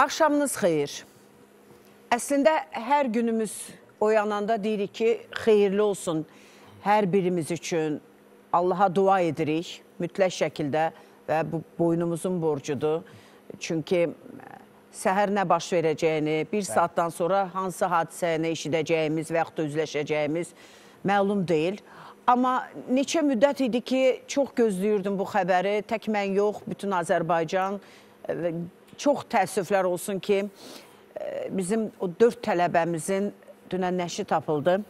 axşamınız xeyir. Əslində hər günümüz oyananda deyirik ki, xeyirli olsun hər birimiz üçün. Allaha dua edirik mütləq şəkildə və bu boynumuzun borcudur. Çünki səhər nə baş verəcəyini, bir saatdan sonra hansı hadisəni eşidəcəyimiz və yaxud da üzləşəcəyimiz məlum deyil. Amma neçə müddət idi ki, çox gözləyirdim bu xəbəri. Tək mən yox, bütün Azərbaycan. Çox təəssüflər olsun ki, e, bizim o dörd tələbəmizin dünən nəşi tapıldı.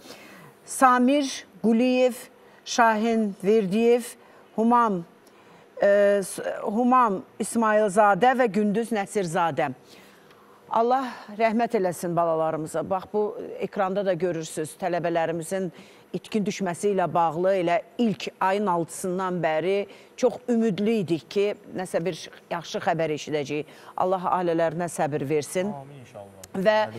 Samir Quliyev, Şahin Verdiyev, Humam e, Humam İsmailzadə və Gündüz Nəsirzadə. Allah rəhmət eləsin balalarımıza. Bax bu ekranda da görürsüz tələbələrimizin itkin düşməsi ilə bağlı elə ilk ayın 6-sından bəri çox ümidli idik ki, nəsə bir yaxşı xəbər eşidəcəyik. Allah ailələrinə səbir versin. Amin inşallah. Və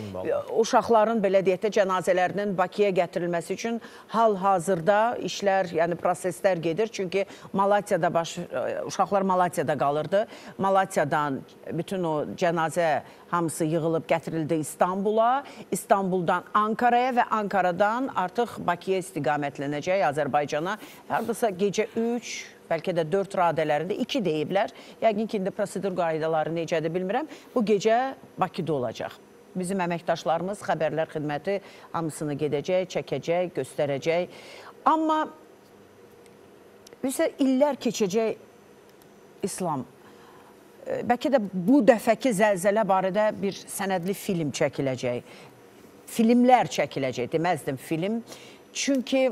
uşaqların belə deyək də cənazələrinin Bakıya gətirilməsi üçün hal-hazırda işlər, yəni proseslər gedir. Çünki Malatiyada baş uşaqlar Malatiyada qalırdı. Malatiyadan bütün o cənazə hamısı yığılıb gətirildi İstanbula, İstanbuldan Ankaraya və Ankaradan artıq Bakıya istiqamətlənəcək Azərbaycana. Hardasa gecə 3 bəlkə də 4 radələrində 2 deyiblər. Yəqin ki, indi prosedur qaydaları necədir bilmirəm. Bu gecə Bakıda olacaq. Bizim əməkdaşlarımız xəbərlər xidməti hamısını gedəcək, çəkəcək, göstərəcək. Amma bizə illər keçəcək İslam. Bəlkə də bu dəfəki zəlzələ barədə bir sənədli film çəkiləcək. Filmlər çəkiləcək, deməzdim film. Çünki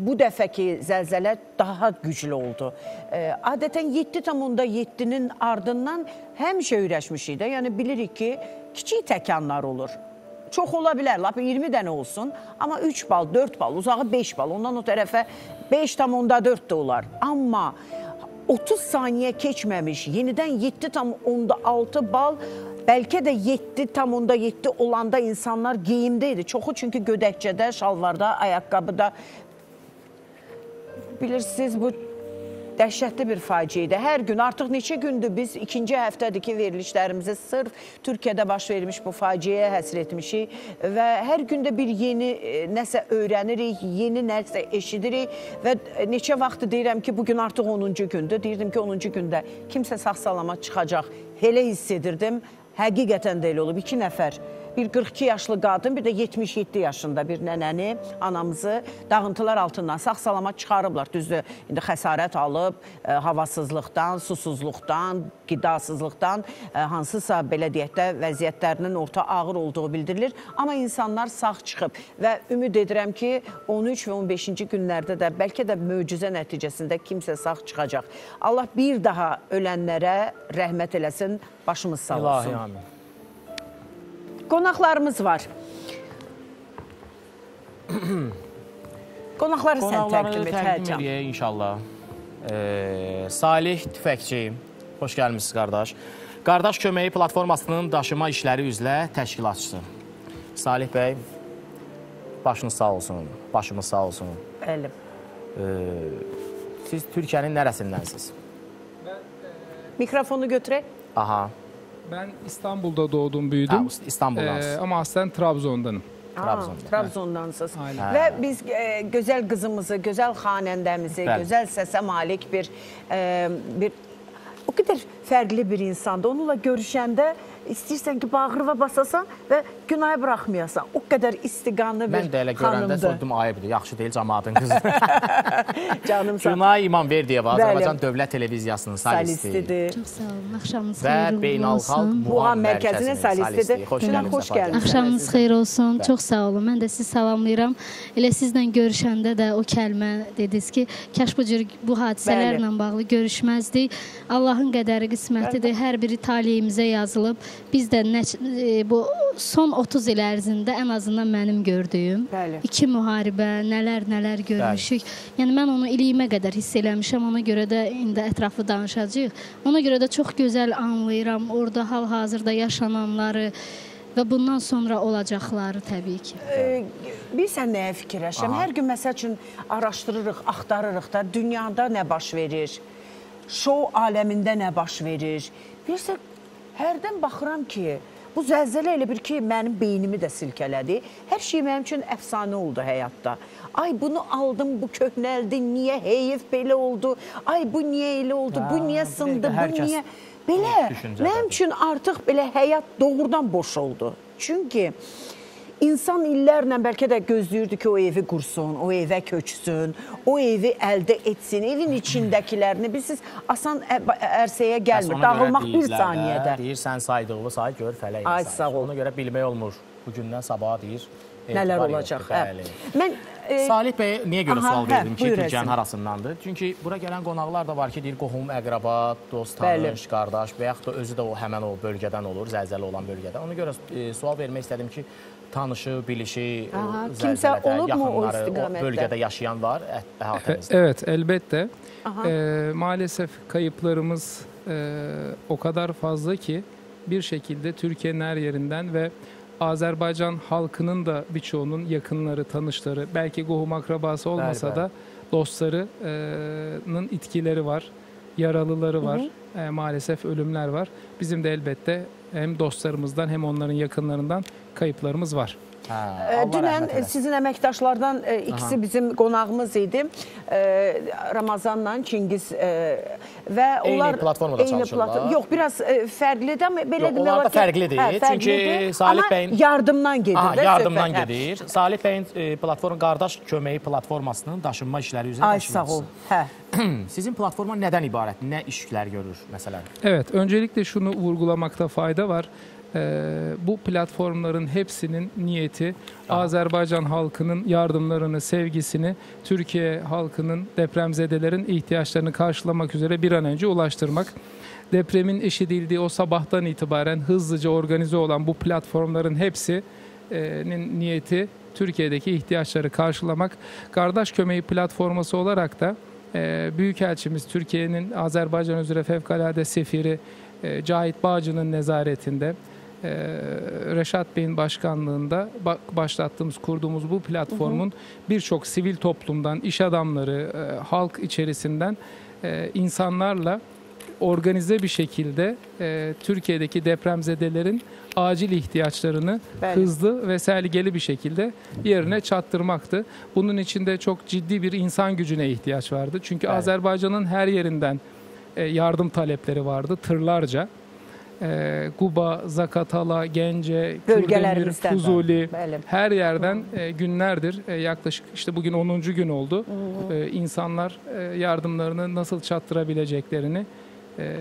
bu dəfəki zəlzələ daha güclü oldu. E, adətən 7,7-nin ardından həmişə öyrəşmişik də. Yəni bilirik ki, kiçik təkanlar olur. Çox ola bilər, lap 20 dənə olsun, amma 3 bal, 4 bal, uzağı 5 bal, ondan o tərəfə 5,4 də olar. Amma 30 saniyə keçməmiş, yenidən 7,6 bal, bəlkə də 7,7 olanda insanlar geyimdə idi. Çoxu çünki gödəkçədə, şalvarda, ayaqqabıda. Bilirsiniz, bu dəhşətli bir faciə idi. Hər gün, artıq neçə gündür biz ikinci həftədir ki, verilişlərimizi sırf Türkiyədə baş vermiş bu faciəyə həsr etmişik və hər gündə bir yeni e, nəsə öyrənirik, yeni nəsə eşidirik və neçə vaxtdır deyirəm ki, bugün artıq 10-cu gündür. Deyirdim ki, 10-cu gündə kimsə sağ-salamat çıxacaq. Elə hiss edirdim. Həqiqətən də elə olub. İki nəfər bir 42 yaşlı qadın, bir də 77 yaşında bir nənəni, anamızı dağıntılar altından sağ-salamat çıxarıblar. Düzdür, indi xəsarət alıb, e, havasızlıqdan, susuzluqdan, qidasızlıqdan, e, hansısa belə deyək də vəziyyətlərinin orta ağır olduğu bildirilir. Amma insanlar sağ çıxıb və ümid edirəm ki, 13 və 15-ci günlərdə də bəlkə də möcüzə nəticəsində kimsə sağ çıxacaq. Allah bir daha ölənlərə rəhmət eləsin, başımız sağ olsun. İlahi amin. Qonaqlarımız var. Qonaqları sən Qonaqları təqdim et, Hərcan. edək inşallah. Ee, Salih Tüfəkçi, xoş gəlmişsiniz qardaş. Qardaş Köməyi platformasının daşıma işləri üzrə təşkilatçısı. Salih bəy, başınız sağ olsun, başımız sağ olsun. Bəli. Siz Türkiyənin nərəsindənsiniz? Mikrofonu götürək. Aha, Ben İstanbul'da doğdum, ha, büyüdüm. İstanbuldansınız. Ee, ama aslen Trabzon'danım. Trabzonda. Aa, Trabzondansınız. Aynen. Və biz e, gözəl qızımızı, gözəl xanəndəmizi, Bəli. gözəl səsə malik bir e, bir o qədər fərqli bir insandır. Onunla görüşəndə istəyirsən ki, bağrıva basasan və günah buraxmayasan. O qədər istiqanlı bir Mən də elə görəndə xanımdır. sordum ayıbdır, yaxşı deyil cəmaatın qızı. Canım sağ. Günay İmam Verdiyeva, Bəli. Azərbaycan Dövlət Televiziyasının solisti. Solistidir. Çox sağ olun. Axşamınız Və xeyirli uğurlu Beynəlxalq olsun. Muğam Mərkəzinin solistidir. Xoş Günay, gəlmisiniz. xoş gəlmisiniz. Axşamınız xeyir olsun. Çox sağ olun. Mən də sizi salamlayıram. Elə sizlə görüşəndə də o kəlmə dediniz ki, kaş bu cür bu hadisələrlə bağlı görüşməzdik. Allahın qədəri qismətidir. Hər biri taleyimizə yazılıb. Biz də nə, e, bu son 30 il ərzində ən azından mənim gördüyüm Bəli. iki müharibə, nələr nələr görmüşük. Yəni mən onu iliyimə qədər hiss eləmişəm. Ona görə də indi ətraflı danışacağıq. Ona görə də çox gözəl anlayıram orada hal-hazırda yaşananları və bundan sonra olacaqları təbii ki. E, bilirsən nəyə fikirləşirəm? Hər gün məsəl üçün araşdırırıq, axtarırıq da dünyada nə baş verir? Şou aləmində nə baş verir? Bilirsən hərdən baxıram ki, bu zəlzələ elə bir ki, mənim beynimi də silkələdi. Hər şey mənim üçün əfsanə oldu həyatda. Ay bunu aldım, bu köhnəldi, niyə heyif belə oldu? Ay bu niyə elə oldu? Bu Ha, niyə bir sındı? Bu niyə? Belə mənim üçün artıq belə həyat doğrudan boş oldu. Çünki İnsan illərlə bəlkə də gözləyirdi ki, o evi qursun, o evə köçsün, o evi əldə etsin, evin içindəkilərini. Bilirsiniz, asan ərsəyə gəlmir, dağılmaq bir saniyədə. Deyir sən saydığı say gör fələk. Ay, sağ ol. Ona görə bilmək olmur. Bu gündən sabaha deyir. Nələr olacaq? Hə. Mən e, Salih bəy niyə görə Aha, sual hə, verdim ki, buyur Türkiyənin harasındandır? Çünki bura gələn qonaqlar da var ki, deyir qohum, əqraba, dost, tanış, qardaş və yaxud da özü də o həmin o bölgədən olur, zəlzələ olan bölgədən. Ona görə e, sual vermək istədim ki, tanışı, bilişi, Aha, o kimsə olubmu o yaxınları, istiqamətdə? bölgədə yaşayan var E, əhatənizdə? Evet elbette. E, maalesef kayıplarımız e, o kadar fazla ki bir şekilde Türkiye'nin her yerinden ve Azerbaycan halkının da birçoğunun yakınları, tanışları, belki gohum akrabası olmasa da dostlarının itkileri var, yaralıları var. E, maalesef ölümler var. Bizim de elbette hem dostlarımızdan hem onların yakınlarından kayıplarımız var. Hə, dünən sizin əməkdaşlardan e, ikisi Aha. bizim qonağımız idi. Ramazanla Çingiz e, və Eyni onlar platformada çalışırlar. Yox, biraz e, fərqlidir amma belə demək onlar olar da ki, fərqlidir. hə, Çünki fərqlidir, Salih amma bəyin- yardımdan gedir. Aha, də yardımdan söhbət, hə. gedir. Salih bəyin e, platform qardaş köməyi platformasının daşınma işləri üzrə Ay sağ ol. Hə. Sizin platforma nədən ibarət? Nə işlər görür məsələn? Evet, öncelikle şunu vurgulamakta fayda var. Ee, bu platformların hepsinin niyeti Azerbaycan halkının yardımlarını, sevgisini Türkiye halkının depremzedelerin ihtiyaçlarını karşılamak üzere bir an önce ulaştırmak. Depremin eşidildiği o sabahtan itibaren hızlıca organize olan bu platformların hepsinin niyeti Türkiye'deki ihtiyaçları karşılamak. Kardeş Kömeği platforması olarak da e, Büyükelçimiz Türkiye'nin Azerbaycan üzere fevkalade sefiri e, Cahit Bağcı'nın nezaretinde Reşat Bey'in başkanlığında ba- başlattığımız, kurduğumuz bu platformun birçok sivil toplumdan, iş adamları, e, halk içerisinden e, insanlarla organize bir şekilde e, Türkiye'deki depremzedelerin acil ihtiyaçlarını Bəli. hızlı ve sergeli bir şekilde yerine çattırmaktı. Bunun içinde çok ciddi bir insan gücüne ihtiyaç vardı. Çünkü. Azerbaycan'ın her yerinden e, yardım talepleri vardı tırlarca. E, Guba, Zakatala, Gence, Kürdemir. Fuzuli her yerden e, günlerdir e, yaklaşık işte bugün 10. gün oldu. E, insanlar e, yardımlarını nasıl çattırabileceklerini e,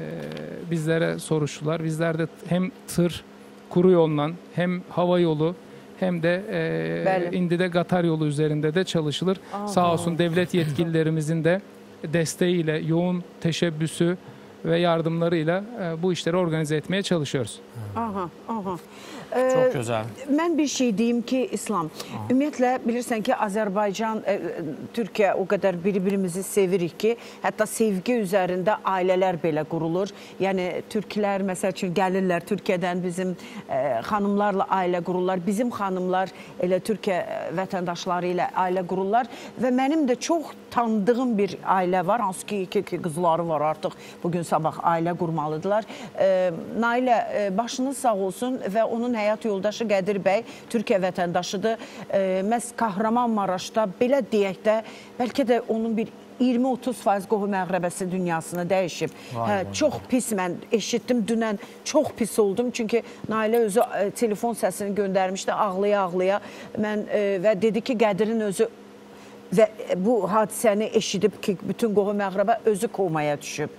bizlere soruştular. Bizler de hem tır, kuru yoldan hem hava yolu hem de e, Bəli. indi de Gatar yolu üzerinde de çalışılır. Sağ olsun devlet yetkililerimizin de desteğiyle, yoğun teşebbüsü ve yardımlarıyla e, bu işleri organize etmeye çalışıyoruz. Aha, aha. Çox gözəl. Mən bir şey deyim ki, İslam. Ümumiyyətlə bilirsən ki, Azərbaycan, e, Türkiyə o qədər bir-birimizi sevirik ki, hətta sevgi üzərində ailələr belə qurulur. Yəni türklər məsəl üçün gəlirlər Türkiyədən bizim e, xanımlarla ailə qururlar. Bizim xanımlar elə Türkiyə e, vətəndaşları ilə ailə qururlar və mənim də çox tanıdığım bir ailə var. Hansı ki, iki, iki qızları var artıq. Bugün sabah ailə qurmalıdılar. E, Nailə başınız sağ olsun və onun həyat yoldaşı Qədir bəy Türkiyə vətəndaşıdır. E, məhz Kahramanmaraşda belə deyək də bəlkə də onun bir 20-30% qohum əqrəbəsi dünyasını dəyişib. Vay, Hə, vay, çox pis mən eşitdim dünən. Çox pis oldum çünki Nailə özü e, telefon səsini göndərmişdi ağlaya-ağlaya. Mən e, və dedi ki, Qədirin özü və bu hadisəni eşidib ki, bütün qohum əqrəbə özü komaya düşüb.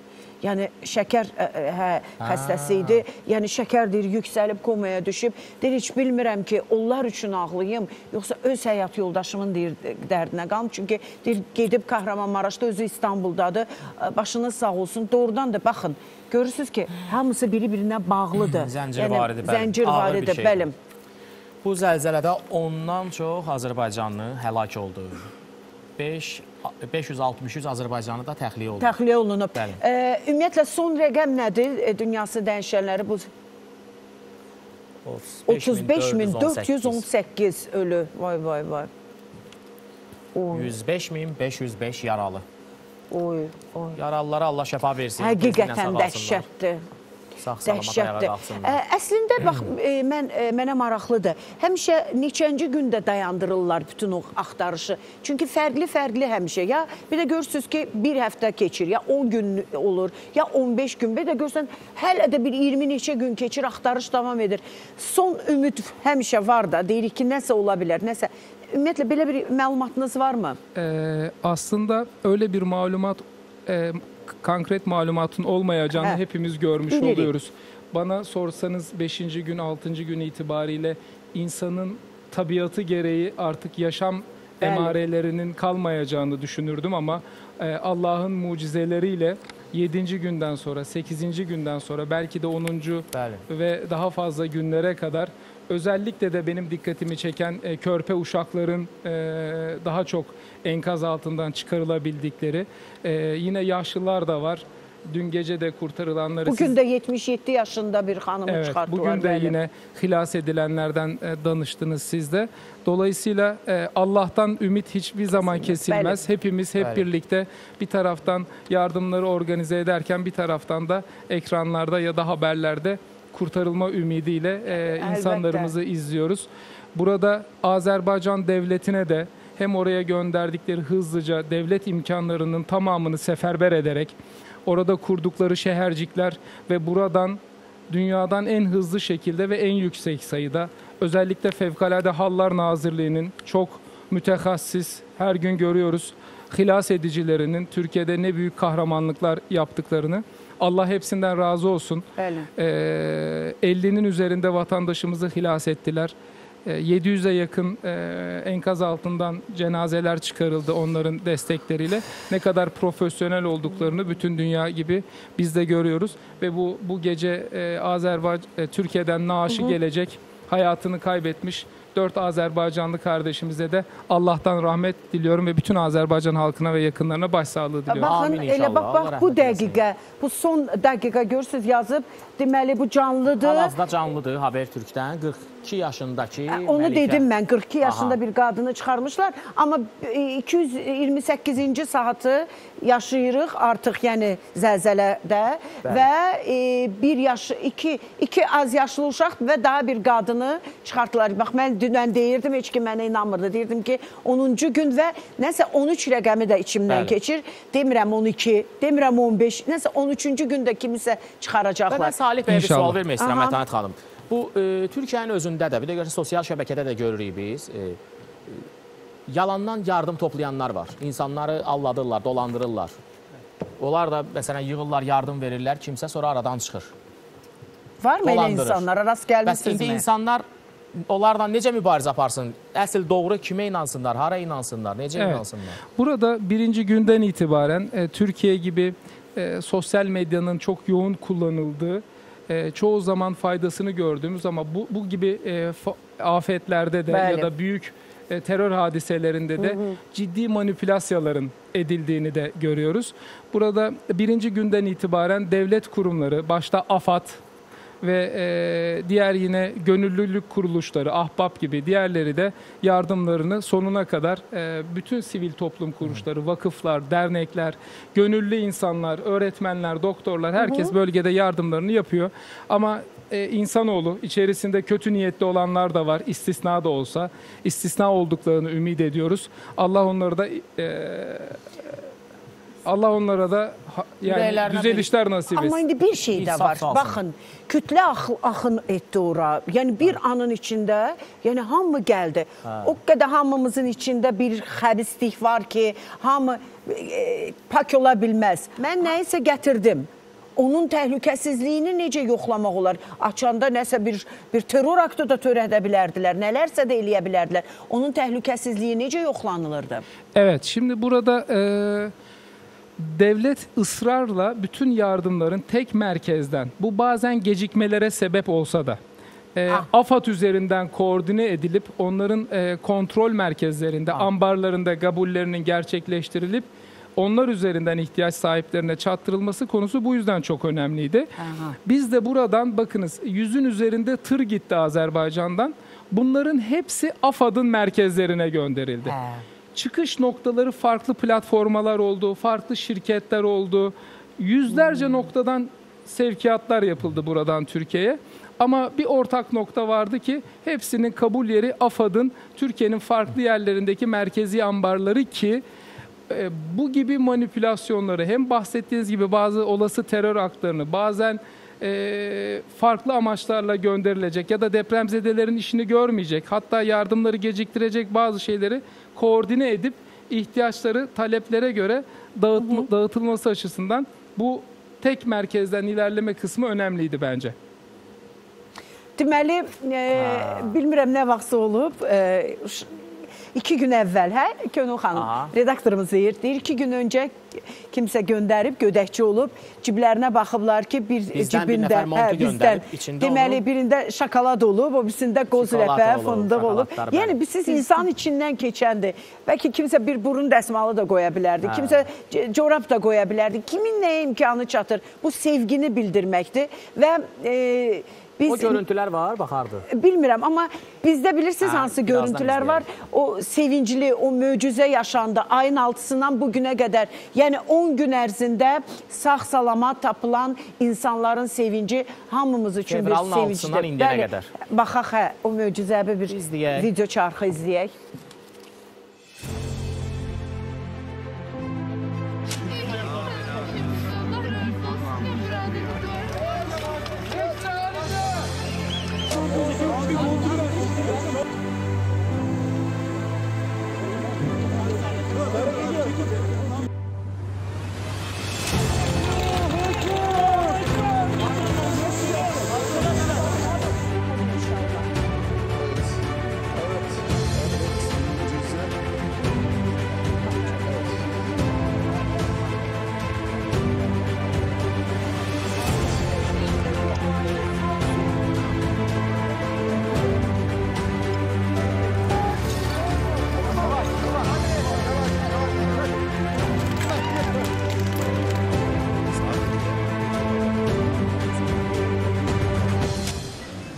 Yəni şəkər ə, hə xəstəsi idi. Yəni şəkər deyir yüksəlib komaya düşüb. Deyir heç bilmirəm ki, onlar üçün ağlayım, yoxsa öz həyat yoldaşımın deyir dərdinə qalım. Çünki deyir gedib Kahramanmaraşda özü İstanbuldadır. Başınız sağ olsun. Doğrudan da baxın. Görürsüz ki, hamısı biri-birinə bağlıdır. Zəncir varidir, bəli. Zəncir Ağır bir varidir, şeydir. bəli. Bu zəlzələdə ondan çox Azərbaycanlı həlak oldu. 5 563 Azərbaycanlı da təxliyə oldu. Təxliyə olunub. Bəli. E, ümumiyyətlə son rəqəm nədir? E, dünyası dəyişənləri bu 35418 ölü. Vay vay vay. Oy, 105505 yaralı. oy, oy. Yaralılara Allah şəfa versin. Həqiqətən dəhşətdir. Dəhşətdir. Əslində bax e, mən e, mənə maraqlıdır. Həmişə neçənci gündə dayandırırlar bütün o axtarışı. Çünki fərqli-fərqli həmişə. Ya bir də görürsüz ki, bir həftə keçir, ya 10 gün olur, ya 15 gün. Bir də görsən hələ də bir 20 neçə gün keçir, axtarış davam edir. Son ümid həmişə var da. Deyirik ki, nəsə ola bilər, nəsə. Ümumiyyətlə belə bir məlumatınız varmı? Ee, aslında öyle bir malumat, e, konkret malumatın olmayacağını He. hepimiz görmüş Bilirik. oluyoruz. Bana sorsanız 5. gün, 6. gün itibariyle insanın tabiatı gereği artık yaşam Bəli. emarelerinin kalmayacağını düşünürdüm ama e, Allah'ın mucizeleriyle 7. günden sonra, 8. günden sonra belki de 10. Bəli. ve daha fazla günlere kadar özellikle de benim dikkatimi çeken e, körpe uşakların e, daha çok enkaz altından çıkarılabildikleri e, yine yaşlılar da var. Dün gece de kurtarılanları Bugün siz- də 77 yaşında bir xanımı Evet, çıxartdılar. bugün de bəli. yine hilas edilenlerden e, danıştınız siz de. Dolayısıyla e, Allah'tan ümit hiçbir zaman kesilmez. Hepimiz hep Bəli. birlikte bir taraftan yardımları organize ederken bir taraftan da ekranlarda ya da haberlerde kurtarılma ümidiyle e, insanlarımızı izliyoruz. Burada Azerbaycan devletine de hem oraya gönderdikleri hızlıca devlet imkanlarının tamamını seferber ederek orada kurdukları şehircikler ve buradan dünyadan en hızlı şekilde ve en yüksek sayıda özellikle Fevkalade Hallar Nazırlığı'nın çok mütekassis her gün görüyoruz hilas edicilerinin Türkiye'de ne büyük kahramanlıklar yaptıklarını. Allah hepsinden razı olsun. Bəli. Ee, 50'nin üzerinde vatandaşımızı hilas ettiler. Ee, 700'e yakın e, enkaz altından cenazeler çıkarıldı onların destekleriyle. Ne kadar profesyonel olduklarını bütün dünya gibi biz de görüyoruz ve bu bu gece e, Azerbaycan Türkiye'den naaşı gelecek hayatını kaybetmiş dört Azerbaycanlı kardeşimize de Allah'tan rahmet diliyorum ve bütün Azerbaycan halkına ve yakınlarına başsağlığı diliyorum. Baxın, Amin elə inşallah. bax, Allah bax bu rəhmət eləsin. dəqiqə, bu son dəqiqə görürsüz yazıb, deməli bu canlıdır. Hal-hazırda canlıdır Habertürkdən 42 yaşındakı Onu Məlikə. dedim mən 42 yaşında Aha. bir qadını çıxarmışlar, amma e, 228-ci saatı yaşayırıq artıq, yəni zəlzələdə Bəli. və e, bir yaş 2 2 az yaşlı uşaq və daha bir qadını çıxartdılar. Bax mən dünən deyirdim, heç kim mənə inanmırdı. Deyirdim ki 10-cu gün və nəsə 13 rəqəmi də içimdən Bəli. keçir. Demirəm 12, demirəm 15, nəsə 13-cü gündə kimisə Və Salih bəyə bir sual vermək istəyirəm. Mətanət xanım. Bu e, Türkiyənin özündə də, bir də görürsən sosial şəbəkədə də görürük biz. E, e, yalandan yardım toplayanlar var. İnsanları aldadırlar, dolandırırlar. Onlar da məsələn yığırlar, yardım verirlər, kimsə sonra aradan çıxır. Varmı elə dolandırır. insanlara rast Bəs gəlmisiniz indi mi? insanlar onlarla necə mübarizə aparsın? Əsl doğru kimə inansınlar, hara inansınlar, necə Evet. inansınlar? Burada birinci günden itibaren e, Türkiye gibi e, sosyal medyanın çok yoğun kullanıldığı, e, çoğu zaman faydasını gördüğümüz ama bu, bu gibi e, afetlerde de Bəli. ya da büyük e, terör hadiselerinde de ciddi manipülasyaların edildiğini de görüyoruz. Burada birinci günden itibaren devlet kurumları, başta AFAD, ve e, diğer yine gönüllülük kuruluşları, ahbap gibi diğerleri de yardımlarını sonuna kadar e, bütün sivil toplum kuruluşları, vakıflar, dernekler, gönüllü insanlar, öğretmenler, doktorlar herkes bölgede yardımlarını yapıyor. Ama e, insanoğlu içerisinde kötü niyetli olanlar da var istisna da olsa istisna olduklarını ümit ediyoruz. Allah onları da e, Allah onlara da ha- yani Ürəklərinə düzelişler nasip etsin. Amma indi bir şey də İnsaf var. salsın. Baxın, kütlə axı, axın etdi ora. Yəni bir anın içində, yəni hamı gəldi. O qədər hamımızın içində bir xəbislik var ki, hamı e, pak ola bilməz. Mən nəyisə gətirdim. Onun təhlükəsizliyini necə yoxlamaq olar? Açanda nəsə bir bir terror aktı da törədə bilərdilər, nələrsə də eləyə bilərdilər. Onun təhlükəsizliyi necə yoxlanılırdı? Evet, şimdi burada e, devlet ısrarla bütün yardımların tek merkezden, bu bazen gecikmelere sebep olsa da, e, Ah. AFAD üzerinden koordine edilip onların e, kontrol merkezlerinde, ambarlarında kabullerinin gerçekleştirilip onlar üzerinden ihtiyaç sahiplerine çattırılması konusu bu yüzden çok önemliydi. Biz de buradan bakınız yüzün üzerinde tır gitti Azerbaycan'dan. Bunların hepsi AFAD'ın merkezlerine gönderildi çıkış noktaları farklı platformalar oldu, farklı şirketler oldu. Yüzlerce noktadan sevkiyatlar yapıldı buradan Türkiye'ye. Ama bir ortak nokta vardı ki hepsinin kabul yeri AFAD'ın Türkiye'nin farklı yerlerindeki merkezi ambarları ki e, bu gibi manipülasyonları hem bahsettiğiniz gibi bazı olası terör aktlarını bazen e, farklı amaçlarla gönderilecek ya da depremzedelerin işini görmeyecek hatta yardımları geciktirecek bazı şeyleri koordine edip ihtiyaçları taleplere göre dağıtma, dağıtılması açısından bu tek merkezden ilerleme kısmı önemliydi bence. Deməli, e, bilmirəm nə vaxtsa olub. E, iki gün əvvəl, hə? Könül xanım, Aha. redaktorumuz deyir, deyir iki gün öncə kimsə göndərib, gödəkçi olub, ciblərinə baxıblar ki, bir Bizdən bir cibində, nəfər montu göndərib, içində deməli onun- birində şokolad olub, o birisində qoz olub, fındıq olub. bəli. Yəni biz siz insan içindən keçəndir. Bəlkə kimsə bir burun dəsmalı da qoya bilərdi, Hə. kimsə corab da qoya bilərdi. Kimin nəyə imkanı çatır? Bu sevgini bildirməkdir və e, biz O görüntülər var, baxardı. Bilmirəm, amma bizdə bilirsiniz Hə, hansı görüntülər var? O sevincli, o möcüzə yaşandı. Ayın 6-sından bu günə qədər. Yəni 10 gün ərzində sağ-salamat tapılan insanların sevinci hamımız üçün bir Fevralın sevincdir. 6-sından indiyənə Bəli, qədər. Baxaq hə, o möcüzəvi bir İzləyək. video çarxı izləyək.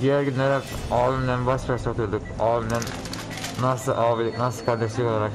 Diğer günler hep abimle baş başa oturduk. Abimle nasıl abilik, nasıl kardeşlik olarak.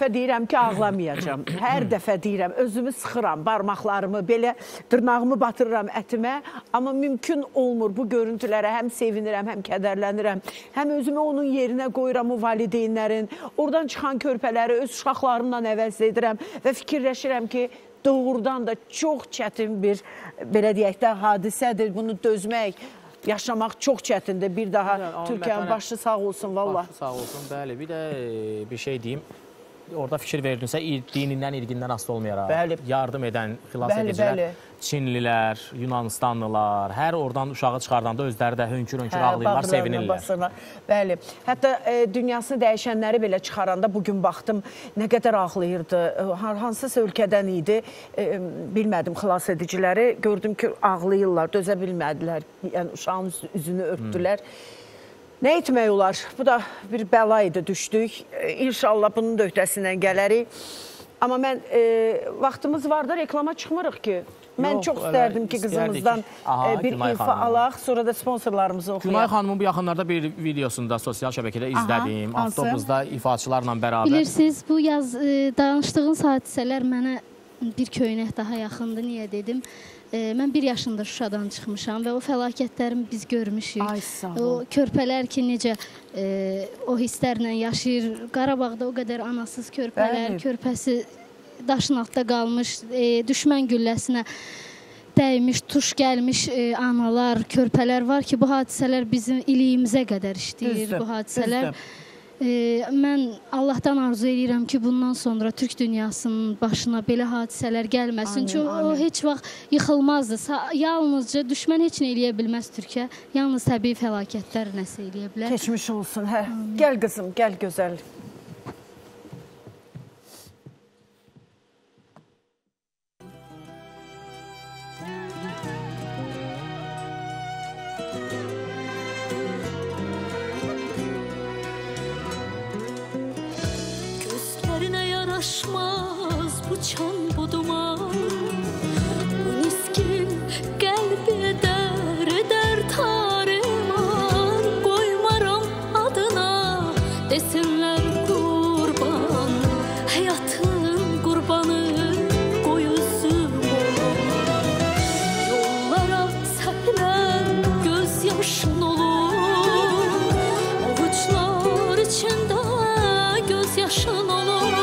Dəfə deyirəm ki, ağlamayacağam. Hər dəfə deyirəm, özümü sıxıram, barmaqlarımı belə dırnağımı batırıram ətimə, amma mümkün olmur bu görüntülərə həm sevinirəm, həm kədərlənirəm. Həm özümü onun yerinə qoyuram o valideynlərin, oradan çıxan körpələri öz uşaqlarımla əvəz edirəm və fikirləşirəm ki, doğrudan da çox çətin bir belə deyək də hadisədir. Bunu dözmək, yaşamaq çox çətindir. Bir daha Türkiyənin başı sağ olsun vallah. Başı sağ olsun, bəli. Bir də e, bir şey deyim. Orada fikir verdinsə, dinindən, irqindən asılı olmayaraq Bəli. yardım edən xilas Bəli, edicilər, bəli. Çinlilər, Yunanistanlılar, hər oradan uşağı çıxardanda özləri də hönkür-hönkür ağlayırlar, bağrlarına sevinirlər. basırlar. Bəli. Hətta e, dünyasını dəyişənləri belə çıxaranda bu gün baxdım nə qədər ağlayırdı. E, Hansısa ölkədən idi. E, bilmədim xilas ediciləri. Gördüm ki, ağlayırlar, dözə bilmədilər. Yəni uşağın üz- üzünü örtdülər. Nə etmək olar? Bu da bir bəla idi, düşdük. E, İnşallah bunun da öhdəsindən gələrik. Amma mən e, vaxtımız var da reklama çıxmırıq ki. Mən Yox, çox istərdim ki, qızımızdan Aha, e, bir Günay ifa xanım. alaq, sonra da sponsorlarımızı oxuyaq. Günay xanımın bu yaxınlarda bir videosunda sosial şəbəkədə izlədim. hansı? Avtobusda ifaçılarla bərabər. Bilirsiniz, bu yaz e, danışdığınız hadisələr mənə bir köynək daha yaxındır. Niyə dedim? E, mən 1 yaşında Şuşadan çıxmışam və o fəlakətləri biz görmüşük. Ay O körpələr ki necə e, o hisslərlə yaşayır. Qarabağda o qədər anasız körpələr, Bəli. körpəsi daşın altında qalmış, e, düşmən gülləsinə dəymiş, tuş gəlmiş e, analar, körpələr var ki, bu hadisələr bizim iliyimizə qədər işləyir Düzdür, bu hadisələr. düzdür. Mən Allahdan arzu edirəm ki, bundan sonra Türk dünyasının başına belə hadisələr gəlməsin. Amin, Çünki o amin. heç vaxt yıxılmazdı. Yalnızca düşmən heç nə eləyə bilməz Türkiyə. Yalnız təbii fəlakətlər nəsə eləyə bilər. Keçmiş olsun. Hə. Gəl qızım, gəl gözəl. Yaraşmaz bu çan bu duman Bu miskin kalbi eder eder tariman Koymaram adına. Desinler kurban Hayatın kurbanı koy üzüm Yollara serilen gözyaşın olur. Avuçlar içinde gözyaşın olur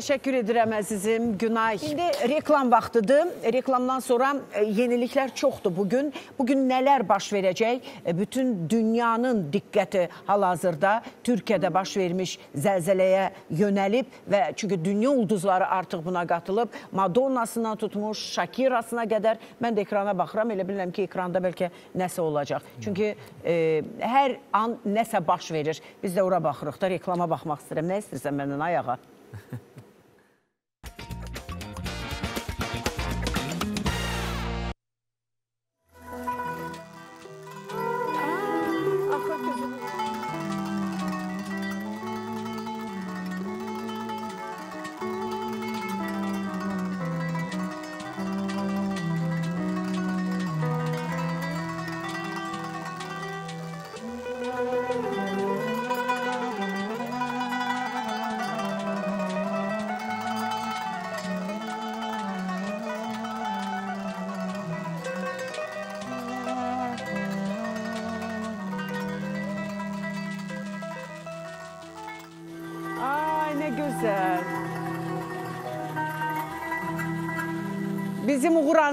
Təşəkkür edirəm əzizim Günay. İndi reklam vaxtıdır. Reklamdan sonra e, yeniliklər çoxdur bu gün. Bu gün nələr baş verəcək? E, Bütün dünyanın diqqəti hal-hazırda Türkiyədə baş vermiş zəlzələyə yönəlib və çünki dünya ulduzları artıq buna qatılıb. Madonnasından tutmuş Shakirasına qədər mən də ekrana baxıram. Elə bilirəm ki, ekranda bəlkə nəsə olacaq. Çünki e, hər an nəsə baş verir. Biz də ora baxırıq da reklama baxmaq istəyirəm. Nə istəyirsən məndən ayağa?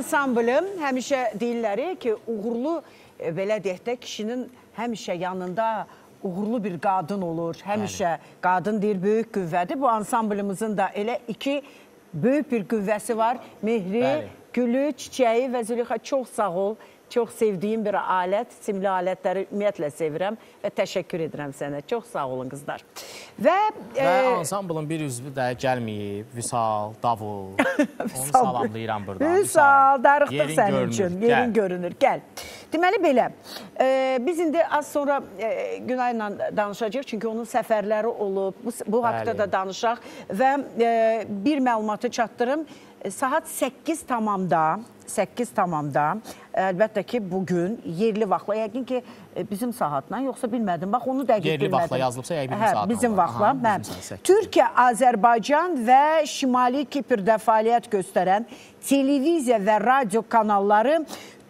Ansamblım həmişə deyirlər ki, uğurlu e, belə deyək də kişinin həmişə yanında uğurlu bir qadın olur. Həmişə qadın deyir böyük qüvvədir. Bu ansamblımızın da elə iki böyük bir qüvvəsi var. Mehri, Bəli. gülü, çiçəyi və Züleyxa çox sağ ol. Çox sevdiyim bir alət, simli alətləri ümumiyyətlə sevirəm və təşəkkür edirəm sənə. Çox sağ olun qızlar. Və, Və e, ansamblın bir üzvü də gəlməyib. Vüsal, Davul. Onu salamlayıram burada. Vüsal, darıxdıq sənin görünür. üçün. Gəl. Yerin görünür. Gəl. Deməli belə, e, biz indi az sonra e, Günayla danışacağıq çünki onun səfərləri olub. Bu, bu haqda da danışaq və e, bir məlumatı çatdırım. Saat 8 tamamda 8 tamamda əlbəttə ki bugün yerli vaxtla yəqin ki e, bizim saatla yoxsa bilmədim. Bax onu dəqiq Yerli bilmədim. vaxtla yazılıbsa yəqin bizim Hə, saatla bizim vaxtla. Aha, Hə. bizim saat 8. Türkiyə, Azərbaycan və Şimali Kiprdə fəaliyyət göstərən televiziya və radio kanalları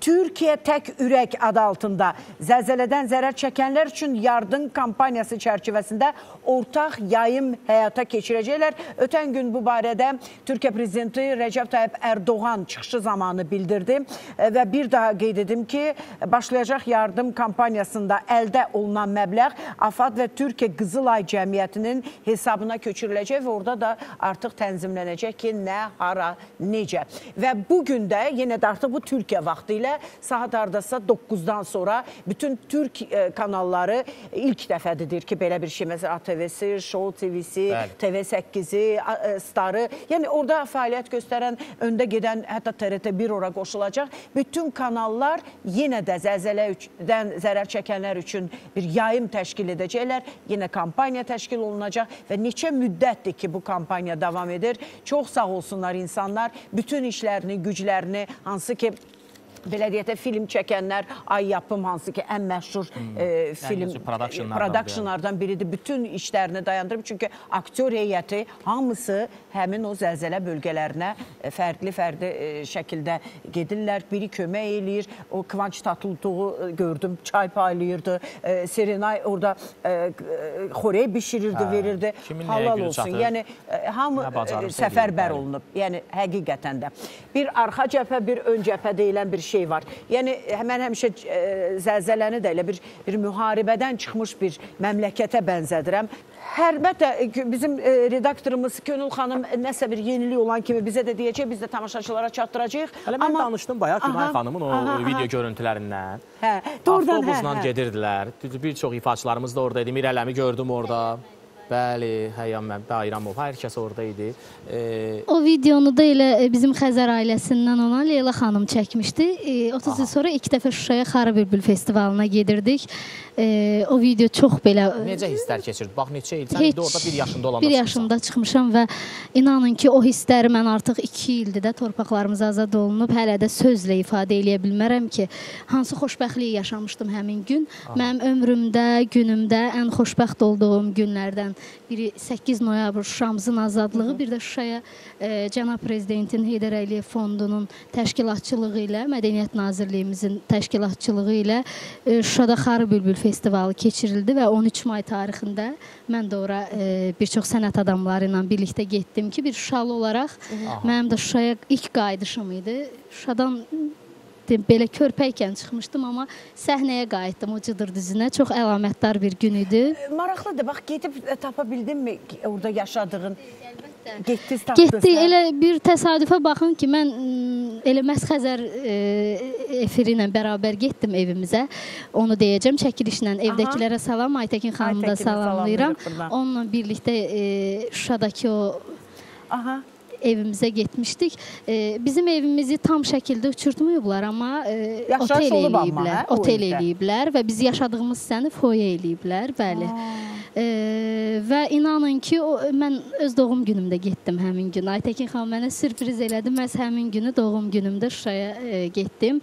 Türkiyə Tək Ürək adı altında zəlzələdən zərər çəkənlər üçün yardım kampaniyası çərçivəsində ortaq yayım həyata keçirəcəklər. Ötən gün bu barədə Türkiyə prezidenti Rəcəb Tayyib Ərdoğan çıxışı zamanı bildirdi E, və bir daha qeyd edim ki, başlayacaq yardım kampaniyasında əldə olunan məbləğ AFAD və Türkiyə Qızılay Cəmiyyətinin hesabına köçürüləcək və orada da artıq tənzimlənəcək ki, nə, hara, necə. Və bu gün də yenə də artıq bu Türkiyə vaxtı ilə saat hardasa 9-dan sonra bütün Türk e, kanalları ilk dəfədir ki, belə bir şey. Məsələn, ATV-si, Show TV-si, Bəli. TV8-i, a- e, Starı. Yəni orada fəaliyyət göstərən, öndə gedən hətta TRT1 ora qoşulacaq. Bütün kanallar yenə də zəlzələdən zərər çəkənlər üçün bir yayım təşkil edəcəklər. Yenə kampaniya təşkil olunacaq və neçə müddətdir ki, bu kampaniya davam edir. Çox sağ olsunlar insanlar. Bütün işlərini, güclərini, hansı ki belə deyək də film çəkənlər Ay Yapım hansı ki ən məşhur e, film ki, productionlardan productionlardan biridir. Bütün işlərini dayandırıb çünki aktyor heyəti hamısı həmin o zəlzələ bölgələrinə e, fərqli-fərqli e, şəkildə gedirlər. Biri kömək eləyir. O Kıvanç Tatlıtuğu e, gördüm, çay paylayırdı. E, Serenay orada e, e, xorey bişirirdi, Hə, verirdi. Halal olsun. çatır? Yəni e, hamı e, səfərbər olunub. Yəni həqiqətən də bir arxa cəbhə, bir ön cəbhə deyilən bir şey var. Yəni mən həmişə e, zəlzələni də elə bir bir müharibədən çıxmış bir məmləkətə bənzədirəm. Əlbəttə e, bizim e, redaktorumuz Könül xanım nəsə bir yenilik olan kimi bizə də deyəcək, biz də tamaşaçılara çatdıracağıq. Hələ mən danışdım bayaq Günay xanımın o aha, video aha. görüntülərindən. Hə, doğrudan, Avtobusla hə, hə. gedirdilər. Bir çox ifaçılarımız da orada idi. Mirələmi gördüm orada. Bəli, Həyyam mən Bayramov, hər kəs orada idi. E, O videonu da elə e, bizim Xəzər ailəsindən olan Leyla xanım çəkmişdi. E, 30 il sonra ilk dəfə Şuşaya Xarı Bülbül festivalına gedirdik. E, o video çox belə necə hisslər keçirdi? Bax neçə il. Sən Heç orada 1 yaşında olanda bir çıxmısan. yaşımda çıxmışam və inanın ki, o hissləri mən artıq 2 ildir də torpaqlarımız azad olunub, hələ də sözlə ifadə eləyə bilmərəm ki, hansı xoşbəxtliyi yaşamışdım həmin gün. Mənim ömrümdə, günümdə ən xoşbəxt olduğum günlərdən biri 8 noyabr Şuşamızın azadlığı, bir də Şuşaya e, cənab prezidentin Heydər Əliyev fondunun təşkilatçılığı ilə, Mədəniyyət Nazirliyimizin təşkilatçılığı ilə e, Şuşada Xarı Bülbül festivalı keçirildi və 13 may tarixində mən də ora e, bir çox sənət adamları ilə birlikdə getdim ki, bir Şuşalı olaraq mənim də Şuşaya ilk qayıdışım idi. Şuşadan de- belə körpəykən çıxmışdım, amma səhnəyə qayıtdım o cıdır düzünə. Çox əlamətdar bir gün idi. Maraqlıdır. Bax gedib e, tapa bildinmi orada yaşadığın? Getdiniz tapdınız. Getdi elə bir təsadüfə baxın ki, mən mm, elə Məsxəzər e, efiri ilə bərabər getdim evimizə. Onu deyəcəm çəkilişlə evdəkilərə salam, Aytəkin xanımı da salamlayıram. Onunla birlikdə e, Şuşadakı o Aha. Evimizə getmişdik. E, bizim evimizi tam şəkildə uçurtmayıblar, amma e, Yaşayış otel eləyiblər. hə, Otel eləyiblər və biz yaşadığımız hissəni foye eləyiblər, bəli. E, və inanın ki, o, mən öz doğum günümdə getdim həmin gün. Aytəkin xanım mənə sürpriz elədi. Mən həmin günü doğum günümdə Şuşaya e, getdim.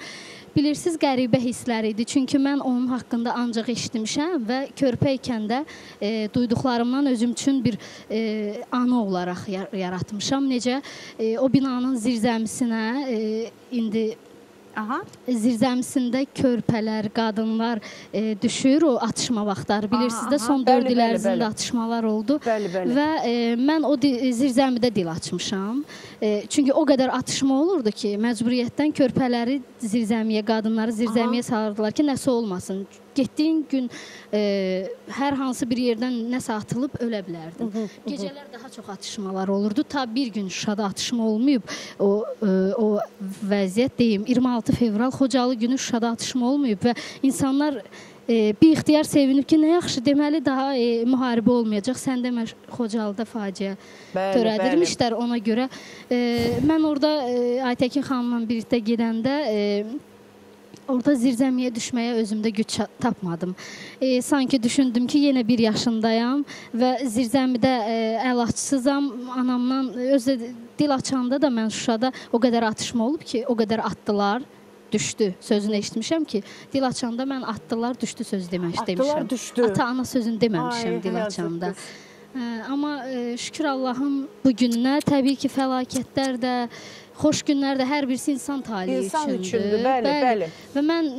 Bilirsiniz, qəribə hisslər idi. Çünki mən onun haqqında ancaq eşitmişəm və körpə ikəndə e, duyduqlarımdan özüm üçün bir e, anı olaraq yar yaratmışam. Necə e, o binanın zirzəmisinə e, indi Aha. zirzəmisində körpələr, qadınlar e, düşür o atışma vaxtları. Bilirsiniz də aha, son bəli, 4 il ərzində bəli. atışmalar oldu. Bəli, bəli. Və e, mən o di- zirzəmidə dil açmışam. E, çünki o qədər atışma olurdu ki, məcburiyyətdən körpələri zirzəmiyə, qadınları zirzəmiyə salırdılar ki, nəsə olmasın. Getdiyin gün e, hər hansı bir yerdən nəsə atılıb ölə bilərdin. Gecələr daha çox atışmalar olurdu. Ta bir gün Şuşada atışma olmayıb. O e, o vəziyyət deyim 26 fevral Xocalı günü Şuşada atışma olmayıb və insanlar e, bir ixtiyar sevinib ki, nə yaxşı deməli daha e, müharibə olmayacaq. Sən demə Xocalıda faciə Bəli, törədirmişlər ona görə. E, mən orada e, Aytəkin xanımla birlikdə gedəndə e, Orada zirzəmiyə düşməyə özümdə güc tapmadım. E, sanki düşündüm ki, yenə 1 yaşındayam və zirzəmidə e, əl açsızam. Anamdan özü dil açanda da mən Şuşada o qədər atışma olub ki, o qədər atdılar, düşdü sözünü eşitmişəm ki, dil açanda mən atdılar, düşdü söz demək Atdılar, demişəm. düşdü. Ata-ana sözünü deməmişəm Ay, dil açanda. Hə, amma e, şükür Allahın bu gününə təbii ki, fəlakətlər də, xoş günlər də hər birisi insan taleyi İnsan üçündür. üçündür, bəli, bəli. Və mən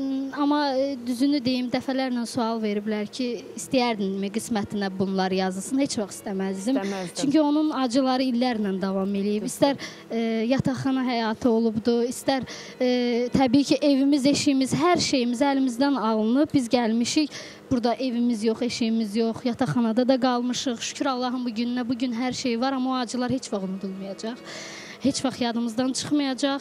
amma düzünü deyim, dəfələrlə sual veriblər ki, istəyərdinmi qismətinə bunlar yazılsın? Heç vaxt istəməzdim. İstəməzdim. Çünki onun acıları illərlə davam eləyib. İstər e, yataqxana həyatı olubdu, istər e, təbii ki, evimiz, eşiyimiz, hər şeyimiz əlimizdən alınıb. Biz gəlmişik. Burada evimiz yox, eşiyimiz yox, yataqxanada da qalmışıq. Şükür Allahın bu gününə. Bu gün hər şey var, amma o acılar heç vaxt unudulmayacaq. Heç vaxt yadımızdan çıxmayacaq.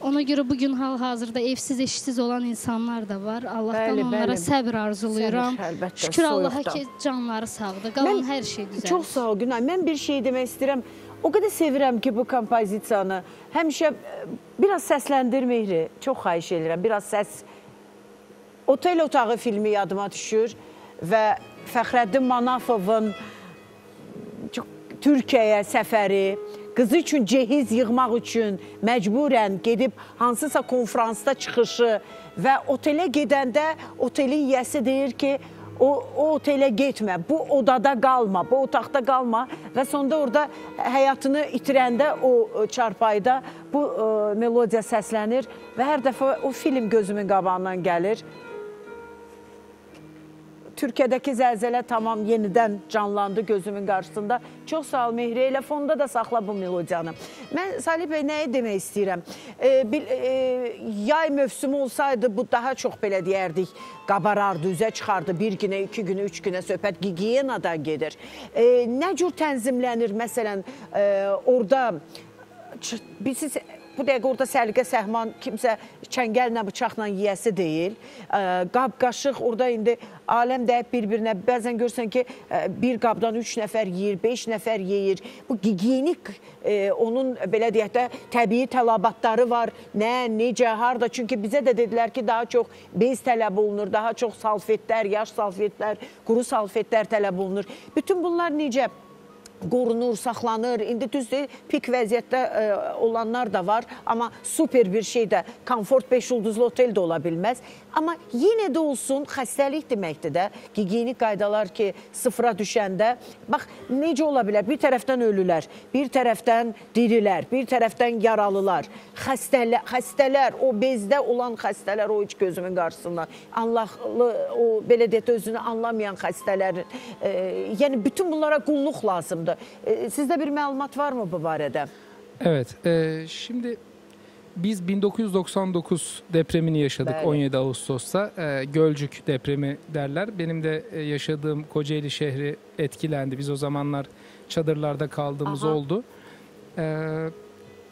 Ona görə bu gün hal-hazırda evsiz, eşsiz olan insanlar da var. Allahdan Bəli, onlara bəli. səbr arzulayıram. Səbr, əlbəttə, Şükür Allaha ki, canları sağdır. Qalan Mən hər şey düzəlir. Çox sağ ol Günay. Mən bir şey demək istəyirəm. O qədər sevirəm ki, bu kompozisiyanı. Həmişə e, biraz səsləndir Mehri. Çox xahiş edirəm. Biraz səs Otel otağı filmi yadıma düşür və Fəxrəddin Manafovun Türkiyəyə səfəri, qızı üçün cehiz yığmaq üçün məcburən gedib hansısa konfransda çıxışı və otelə gedəndə otelin yiyəsi deyir ki, o, o otelə getmə, bu odada qalma, bu otaqda qalma və sonda orada həyatını itirəndə o e, çarpayda bu ə, melodiya səslənir və hər dəfə o film gözümün qabağından gəlir. Türkiyədəki zəlzələ tamam yenidən canlandı gözümün qarşısında. Çox sağ ol Mehri, elə fonda da saxla bu melodiyanı. Mən Salih bəy nəyi demək istəyirəm? E, bil, e, yay mövsümü olsaydı bu daha çox belə deyərdik, qabarardı, üzə çıxardı. Bir günə, iki günə, üç günə söhbət gigiyenadan gedir. E, nə cür tənzimlənir məsələn e, orada Ç- Bilsiz, bu dəqiqə orada səliqə səhman kimsə çəngəllə, bıçaqla yeyəsi deyil. Qab, qaşıq orada indi aləm dəyib bir-birinə. Bəzən görsən ki, bir qabdan 3 nəfər yeyir, 5 nəfər yeyir. Bu gigiyenik onun belə deyək də təbii tələbatları var. Nə, necə, harda? Çünki bizə də dedilər ki, daha çox bez tələb olunur, daha çox salfetlər, yaş salfetlər, quru salfetlər tələb olunur. Bütün bunlar necə? Qorunur, saxlanır. İndi düzdür, pik vəziyyətdə ə, olanlar da var, amma super bir şey də komfort 5 ulduzlu otel də ola bilməz. Amma yenə də olsun xəstəlik deməkdir də. Gigiyenik qaydalar ki, sıfıra düşəndə bax necə ola bilər? Bir tərəfdən ölülər, bir tərəfdən dirilər, bir tərəfdən yaralılar. Xəstələ, xəstələr, o bezdə olan xəstələr o iç gözümün qarşısında. Allahlı o belə deyək özünü anlamayan xəstələr, e, yəni bütün bunlara qulluq lazımdır. E, sizdə bir məlumat varmı bu barədə? Evet, e, şimdi biz 1999 depremini yaşadık Bəli. 17 Ağustos'ta. E, Gölcük depremi derler. Benim de e, yaşadığım Kocaeli şehri etkilendi. Biz o zamanlar çadırlarda kaldığımız Aha. oldu. E,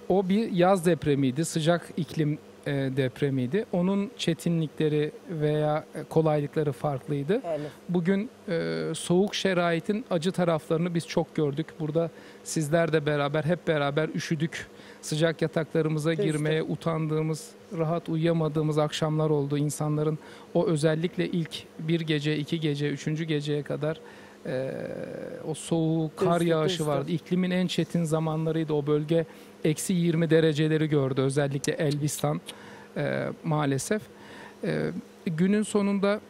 o bir yaz depremiydi, sıcak iklim e, depremiydi. Onun çetinlikleri veya e, kolaylıkları farklıydı. Bəli. Bugün e, soğuk şeraitin acı taraflarını biz çok gördük. Burada sizler de beraber, hep beraber üşüdük. Sıcak yataklarımıza Düzdür. girmeye utandığımız, rahat uyuyamadığımız akşamlar oldu. İnsanların o özellikle ilk bir gece, iki gece, üçüncü geceye kadar e, o soğuk, kar Düzdür, yağışı düzdür. vardı. İklimin en çetin zamanlarıydı. O bölge eksi 20 dereceleri gördü. Özellikle Elbistan e, maalesef. E, günün sonunda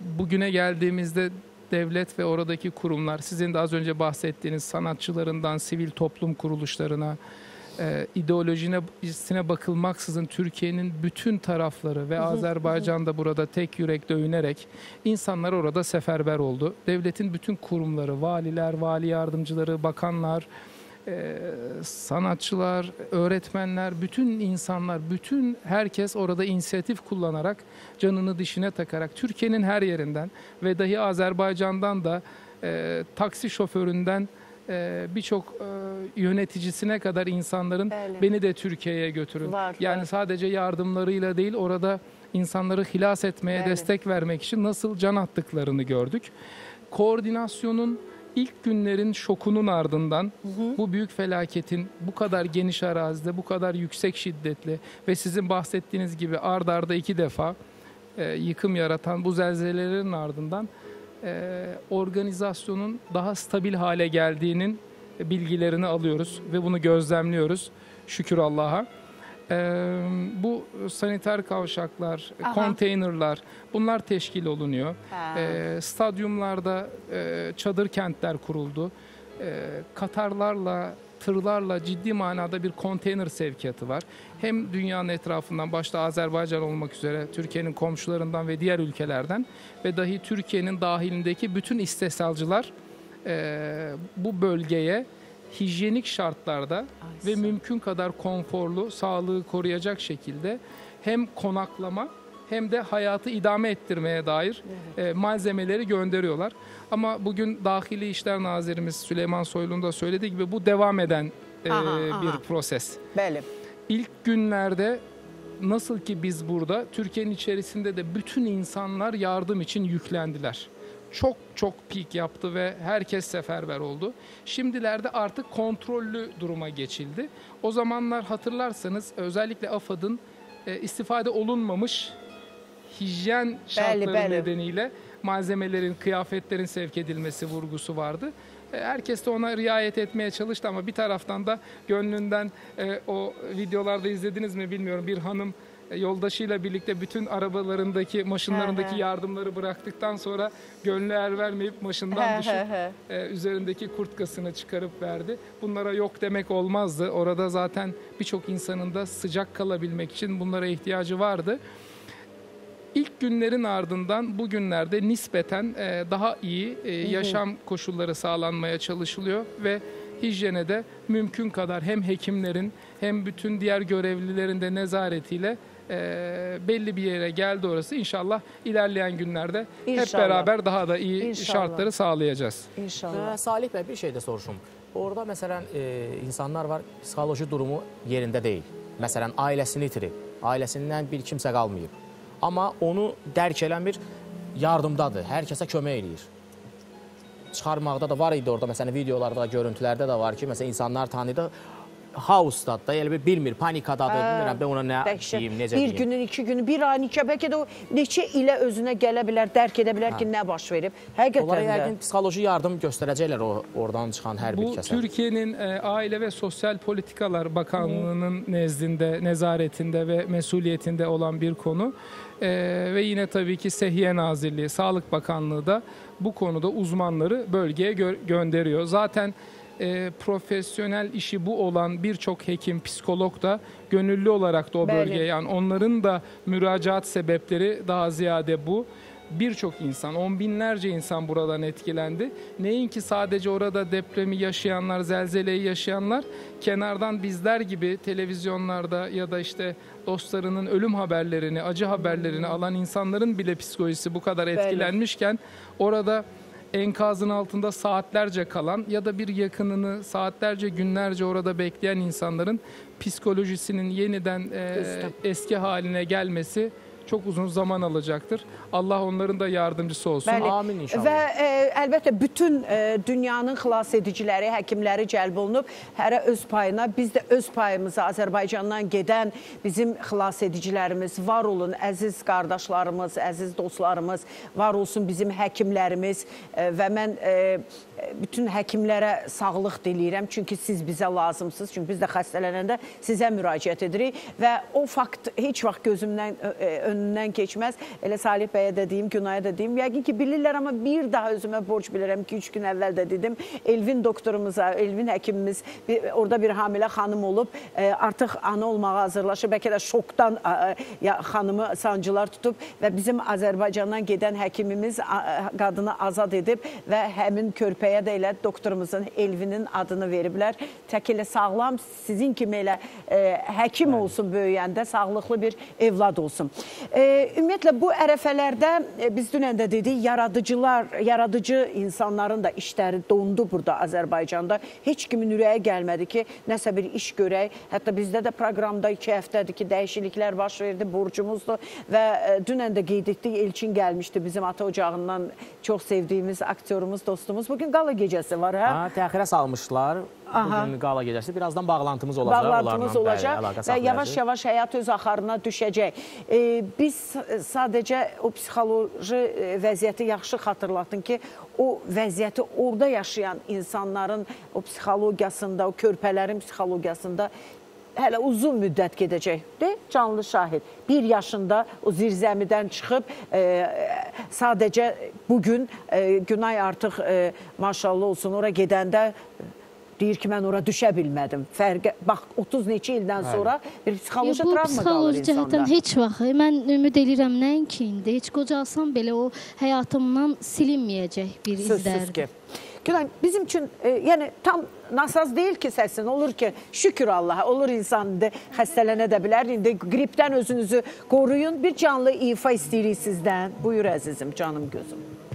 bugüne geldiğimizde devlet ve oradaki kurumlar, sizin de az önce bahsettiğiniz sanatçılarından sivil toplum kuruluşlarına, e, ideolojisine bakılmaksızın Türkiye'nin bütün tarafları ve Azerbaycan da burada tek yürek dövünerek insanlar orada seferber oldu. Devletin bütün kurumları, valiler, vali yardımcıları, bakanlar, e, sanatçılar, öğretmenler, bütün insanlar, bütün herkes orada inisiyatif kullanarak canını dişine takarak Türkiye'nin her yerinden ve dahi Azerbaycan'dan da e, taksi şoföründen e, birçok e, yöneticisine kadar insanların Bəli. beni de Türkiye'ye götürün. Var, yani var. sadece yardımlarıyla değil orada insanları hilas etmeye Bəli. destek vermek için nasıl can attıklarını gördük. Koordinasyonun ilk günlerin şokunun ardından bu büyük felaketin bu kadar geniş arazide, bu kadar yüksek şiddetli ve sizin bahsettiğiniz gibi ard arda iki defa e, yıkım yaratan bu zelzelelerin ardından e, organizasyonun daha stabil hale geldiğinin bilgilerini alıyoruz ve bunu gözlemliyoruz. Şükür Allah'a. E, bu saniter kavşaklar, Aha. konteynerlar bunlar teşkil olunuyor. Ha. E, stadyumlarda e, çadır kentler kuruldu. E, Katarlarla, tırlarla ciddi manada bir konteyner sevkiyatı var. Hem dünyanın etrafından başta Azerbaycan olmak üzere Türkiye'nin komşularından ve diğer ülkelerden ve dahi Türkiye'nin dahilindeki bütün istihsalcılar e, bu bölgeye hijyenik şartlarda ve mümkün kadar konforlu, sağlığı koruyacak şekilde hem konaklama hem de hayatı idame ettirmeye dair e, malzemeleri gönderiyorlar. Ama bugün Dahili İşler Nazirimiz Süleyman Soylu'nun da söylediği gibi bu devam eden e, Aha, aha. bir proses. Bəli. İlk günlerde nasıl ki biz burada Türkiye'nin içerisinde de bütün insanlar yardım için yüklendiler. Çok çok pik yaptı ve herkes seferber oldu. Şimdilerde artık kontrollü duruma geçildi. O zamanlar hatırlarsanız özellikle AFAD'ın e, istifade olunmamış hijyen şartları bəli. nedeniyle malzemelerin, kıyafetlerin sevk edilmesi vurgusu vardı. E, Herkes de ona riayet etmeye çalıştı ama bir taraftan da gönlünden e, o videolarda izlediniz mi bilmiyorum bir hanım yoldaşıyla birlikte bütün arabalarındaki, maşınlarındaki He he. yardımları bıraktıktan sonra gönlü er vermeyip maşından He, düşüp he. e, üzerindeki kurtkasını çıkarıp verdi. Bunlara yok demek olmazdı. Orada zaten birçok insanın da sıcak kalabilmek için bunlara ihtiyacı vardı. İlk günlerin ardından bugünlerde nispeten e, daha iyi e, yaşam koşulları sağlanmaya çalışılıyor ve hijyene de mümkün kadar hem hekimlerin hem bütün diğer görevlilerin de nezaretiyle e, belli bir yere geldi orası. İnşallah ilerleyen günlerde hep İnşallah. beraber daha da iyi İnşallah. şartları sağlayacağız. İnşallah. Ee, Salih bəy bir şey də soruşum. Orada məsələn e, insanlar var, psixoloji durumu yerində deyil. Məsələn, ailəsini itirib, ailəsindən bir kimsə qalmayıb. Amma onu dərk eləmir, yardımdadır, hər kəsə kömək eləyir. Çıxarmaqda da var idi orada, məsələn, videolarda, görüntülərdə də var ki, məsələn, insanlar tanıdı, hausdadır da, elə bir bilmir, panikadadır, bilmirəm də ona nə Dəhşət. deyim, necə bir deyim. günün, iki günü, bir ay, neçə, bəlkə də o neçə ilə özünə gələ bilər, dərk edə bilər ki, nə baş verib. Həqiqətən də. yəqin psixoloji yardım göstərəcəklər o oradan çıxan hər bir Bu kəsə. Türkiye'nin e, Aile ve Sosyal Politikalar Bakanlığı'nın nezdinde, nezaretinde ve mesuliyetinde olan bir konu. E, ve yine tabii ki Sehiye Nazirliği, Sağlık Bakanlığı da bu konuda uzmanları bölgeye gö- gönderiyor. Zaten e, profesyonel işi bu olan birçok hekim, psikolog da gönüllü olarak da o Bəli. bölgeye yani onların da müracaat sebepleri daha ziyade bu. Birçok insan, on binlerce insan buradan etkilendi. Neyin ki sadece orada depremi yaşayanlar, zelzeleyi yaşayanlar kenardan bizler gibi televizyonlarda ya da işte dostlarının ölüm haberlerini, acı haberlerini alan insanların bile psikolojisi bu kadar etkilenmişken orada enkazın altında saatlerce kalan ya da bir yakınını saatlerce günlerce orada bekleyen insanların psikolojisinin yeniden e, eski haline gelmesi çok uzun zaman alacaktır. Allah onların da yardımcısı olsun. Bəli. Amin inşallah. Və e, əlbəttə bütün e, dünyanın xilas ediciləri, həkimləri cəlb olunub. Hərə öz payına, biz də öz payımızı Azərbaycandan gedən bizim xilas edicilərimiz var olun, əziz qardaşlarımız, əziz dostlarımız, var olsun bizim həkimlərimiz e, və mən e, bütün həkimlərə sağlıq diləyirəm. Çünki siz bizə lazımsınız. Çünki biz də xəstələnəndə sizə müraciət edirik və o fakt heç vaxt gözümdən ö- ö- önündən keçməz. Elə Salih bəyə də deyim, Günaya da deyim. Yəqin ki bilirlər amma bir daha özümə borc bilirəm ki, 3 gün əvvəl də dedim. Elvin doktorumuza, Elvin həkimimiz orada bir hamilə xanım olub, e, artıq ana olmağa hazırlaşır. Bəlkə də şokdan xanımı sancılar tutub və bizim Azərbaycandan gedən həkimimiz qadını azad edib və həmin körpəyə də elə doktorumuzun Elvinin adını veriblər. Tək elə sağlam sizin kimi elə e, həkim olsun böyüyəndə, sağlıqlı bir evlad olsun. Ümumiyyətlə bu ərəfələrdə e, biz dünən də dedik, yaradıcılar, yaradıcı insanların da işləri dondu burada Azərbaycanda. Heç kimin ürəyə gəlmədi ki, nəsə bir iş görək. Hətta bizdə də proqramda 2 həftədir ki, dəyişikliklər baş verdi, borcumuzdur və e, dünən də qeyd etdik, Elçin gəlmişdi bizim ata ocağından çox sevdiyimiz aktyorumuz, dostumuz. Bugün qala gecəsi var, hə? Ha, təxirə salmışlar. Aha. Bugün qala gecəsi. Birazdan bağlantımız olacaq. bağlantımız olacaq və yavaş-yavaş həyat öz axarına düşəcək. E, biz sadəcə o psixoloji e, vəziyyəti yaxşı xatırlatın ki, o vəziyyəti orada yaşayan insanların o psixologiyasında, o körpələrin psixologiyasında hələ uzun müddət gedəcək. De, canlı şahid. Bir yaşında o zirzəmidən çıxıb e, sadəcə bugün e, Günay artıq e, maşallah olsun ora gedəndə deyir ki, mən ora düşə bilmədim. Fərqə bax 30 neçə ildən sonra bir psixoloji bu travma qalır psixoloji cəhətdən insanda. heç vaxt mən ümid edirəm nəinki indi, heç qocalsam belə o həyatımdan silinməyəcək bir Sözsüz izlərdir. ki. Günay bizim üçün e, yəni tam nasaz deyil ki səsin. Olur ki, şükür Allaha, olur insan indi xəstələnə də bilər. İndi qripdən özünüzü qoruyun. Bir canlı ifa istəyirik sizdən. Buyur əzizim, canım gözüm.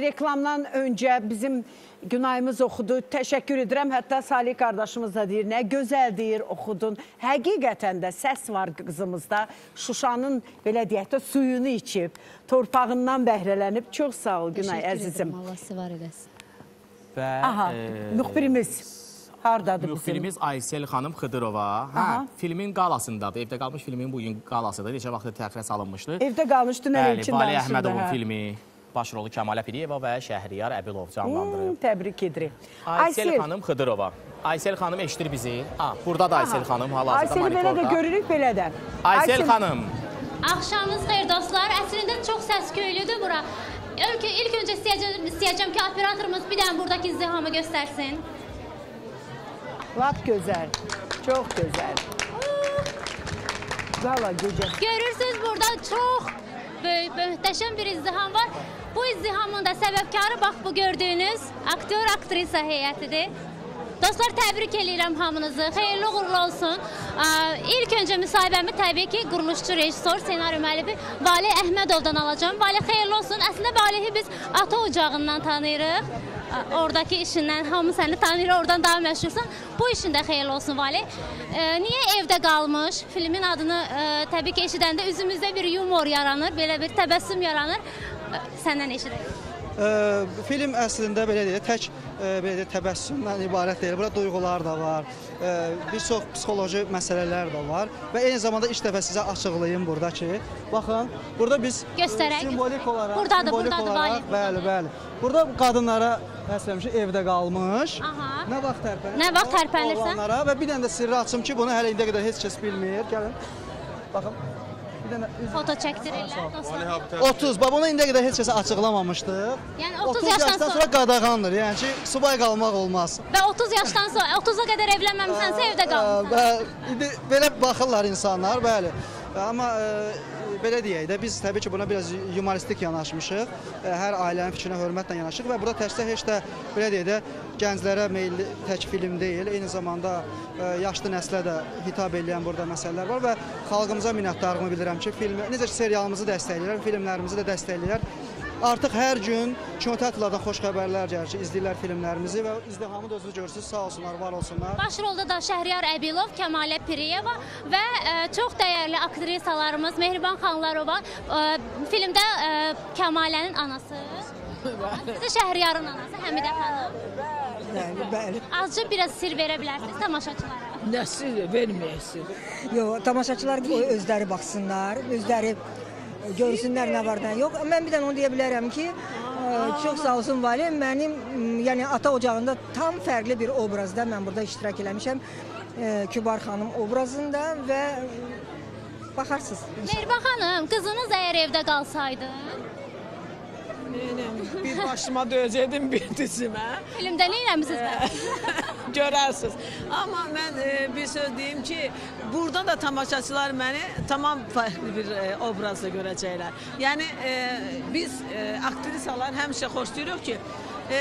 Reklamdan öncə bizim Günayımız oxudu. Təşəkkür edirəm. Hətta Salih qardaşımız da deyir, nə gözəl deyir, oxudun. Həqiqətən də səs var qızımızda. Şuşanın belə deyək də suyunu içib, torpağından bəhrələnib. Çox sağ ol Günay Təşəkkür əzizim. edirəm, Allah sizi var eləsin. Və Aha, e, müxbirimiz hardadır? Müxbirimiz Aysel xanım Xıdırova. Hə, filmin qalasındadır. Evdə qalmış filmin bu gün qalasıdır. Neçə vaxtdır təxirə salınmışdı. Evdə qalmış dünən Bəli, Elçin Vali danışırdı. Əhmədovun hə. filmi baş rolu Kəmal Əpiriyeva və Şəhriyar Əbilov canlandırıb. Hmm, təbrik edirik. Aysel xanım Xıdırova. Aysel xanım eşidir bizi. Ha, burada da Aysel xanım hal-hazırda Aysel belə də monitorda. görürük belə də. Aysel xanım. Axşamınız xeyir dostlar. Əslində çox səs-küylüdür bura. İlk, ilk öncə istəyəcəm, istəyəcəm ki, operatorumuz bir dənə buradakı izdihamı göstərsin. Lap gözəl. Çox gözəl. Valla gözəl. Görürsüz burada çox böyük, möhtəşəm bir izdiham var. Bu izdihamın da səbəbkarı bax bu gördüyünüz aktyor, aktrisa heyətidir. Dostlar təbrik eləyirəm hamınızı. Xeyirli uğurlu olsun. İlk öncə müsahibəmi təbii ki, quruluşçu rejissor, ssenari müəllifi Vali Əhmədovdan alacağam. Vali xeyirli olsun. Əslində Valihi biz ata ocağından tanıyırıq. Oradakı işindən hamı səni tanıyır, oradan daha məşhursan. Bu işin də xeyirli olsun Vali. Niyə evdə qalmış? Filmin adını təbii ki, eşidəndə üzümüzdə bir yumor yaranır, belə bir təbəssüm yaranır. Səndən eşidək. Ə, film əslində belə deyək, tək ə, belə deyək, təbəssümdən ibarət deyil. Burada duyğular da var, ə, bir çox psixoloji məsələlər də var və eyni zamanda ilk dəfə sizə açıqlayım burada ki, baxın, burada biz Göstərək. simvolik olaraq, Buradadır, simvolik buradadır, olaraq, bəli, bəli. Burada qadınlara əsləmiş evdə qalmış. Aha. Nə vaxt tərpənir? Nə vaxt tərpənirsə? Oğlanlara və bir dənə də sirri açım ki, bunu hələ indiyə qədər heç kəs bilmir. Gəlin. Baxın. Bir dənə Foto çəkdirirlər dostlar. 30. Bax bunu indiyə qədər heç kəsə açıqlamamışdıq. Yəni 30 yaşdan yaşdan sonra- qadağandır. Yəni ki, subay qalmaq olmaz. Və 30 yaşdan sonra 30-a qədər evlənməmisənsə evdə qal. Və indi belə baxırlar insanlar, bəli. Amma ə, belə deyək də biz təbii ki, buna biraz yumoristik yanaşmışıq. Ə, Hər ailənin fikrinə hörmətlə yanaşırıq və burada təkcə heç də belə deyək də gənclərə meylli tək film deyil, eyni zamanda ə, yaşlı nəslə də hitab edən burada məsələlər var və xalqımıza minnətdarlığımı bildirirəm ki, filmi necə ki serialımızı dəstəkləyirlər, filmlərimizi də dəstəkləyirlər. Artıq hər gün kinoteatrlardan xoş xəbərlər gəlir ki, izləyirlər filmlərimizi və izdihamı da özünüz görürsünüz. Sağ olsunlar, var olsunlar. Baş rolda da Şəhriyar Əbilov, Kəmalə Piriyeva və ə, çox dəyərli aktrisalarımız Mehriban Xanlarova ə, filmdə ə, Kəmalənin anası. Siz də Şəhriyarın anası Həmidə xanım. Bəli, bəli. Azca biraz sir verə bilərsiniz tamaşaçılara. Nəsil verməyəsin. Yox, tamaşaçılar özləri baxsınlar, özləri görsünlər nə var, nə yox. Mən bir dənə onu deyə bilərəm ki, ə, çox sağ olsun Vali, mənim yəni ata ocağında tam fərqli bir obrazda mən burada iştirak eləmişəm. Ə, Kübar xanım obrazında və baxarsınız. Mehriban xanım, qızınız əgər evdə qalsaydı, Bir başıma döyəcəkdim bir dizimə. filmdə nə etmisiniz? Görərsiniz. Amma mən e, bir söz deyim ki, burada da tamaşaçılar məni tamam fərqli bir e, obrazla görəcəklər. Yəni e, biz e, aktrisalar həmişə xoşlayırıq ki, e,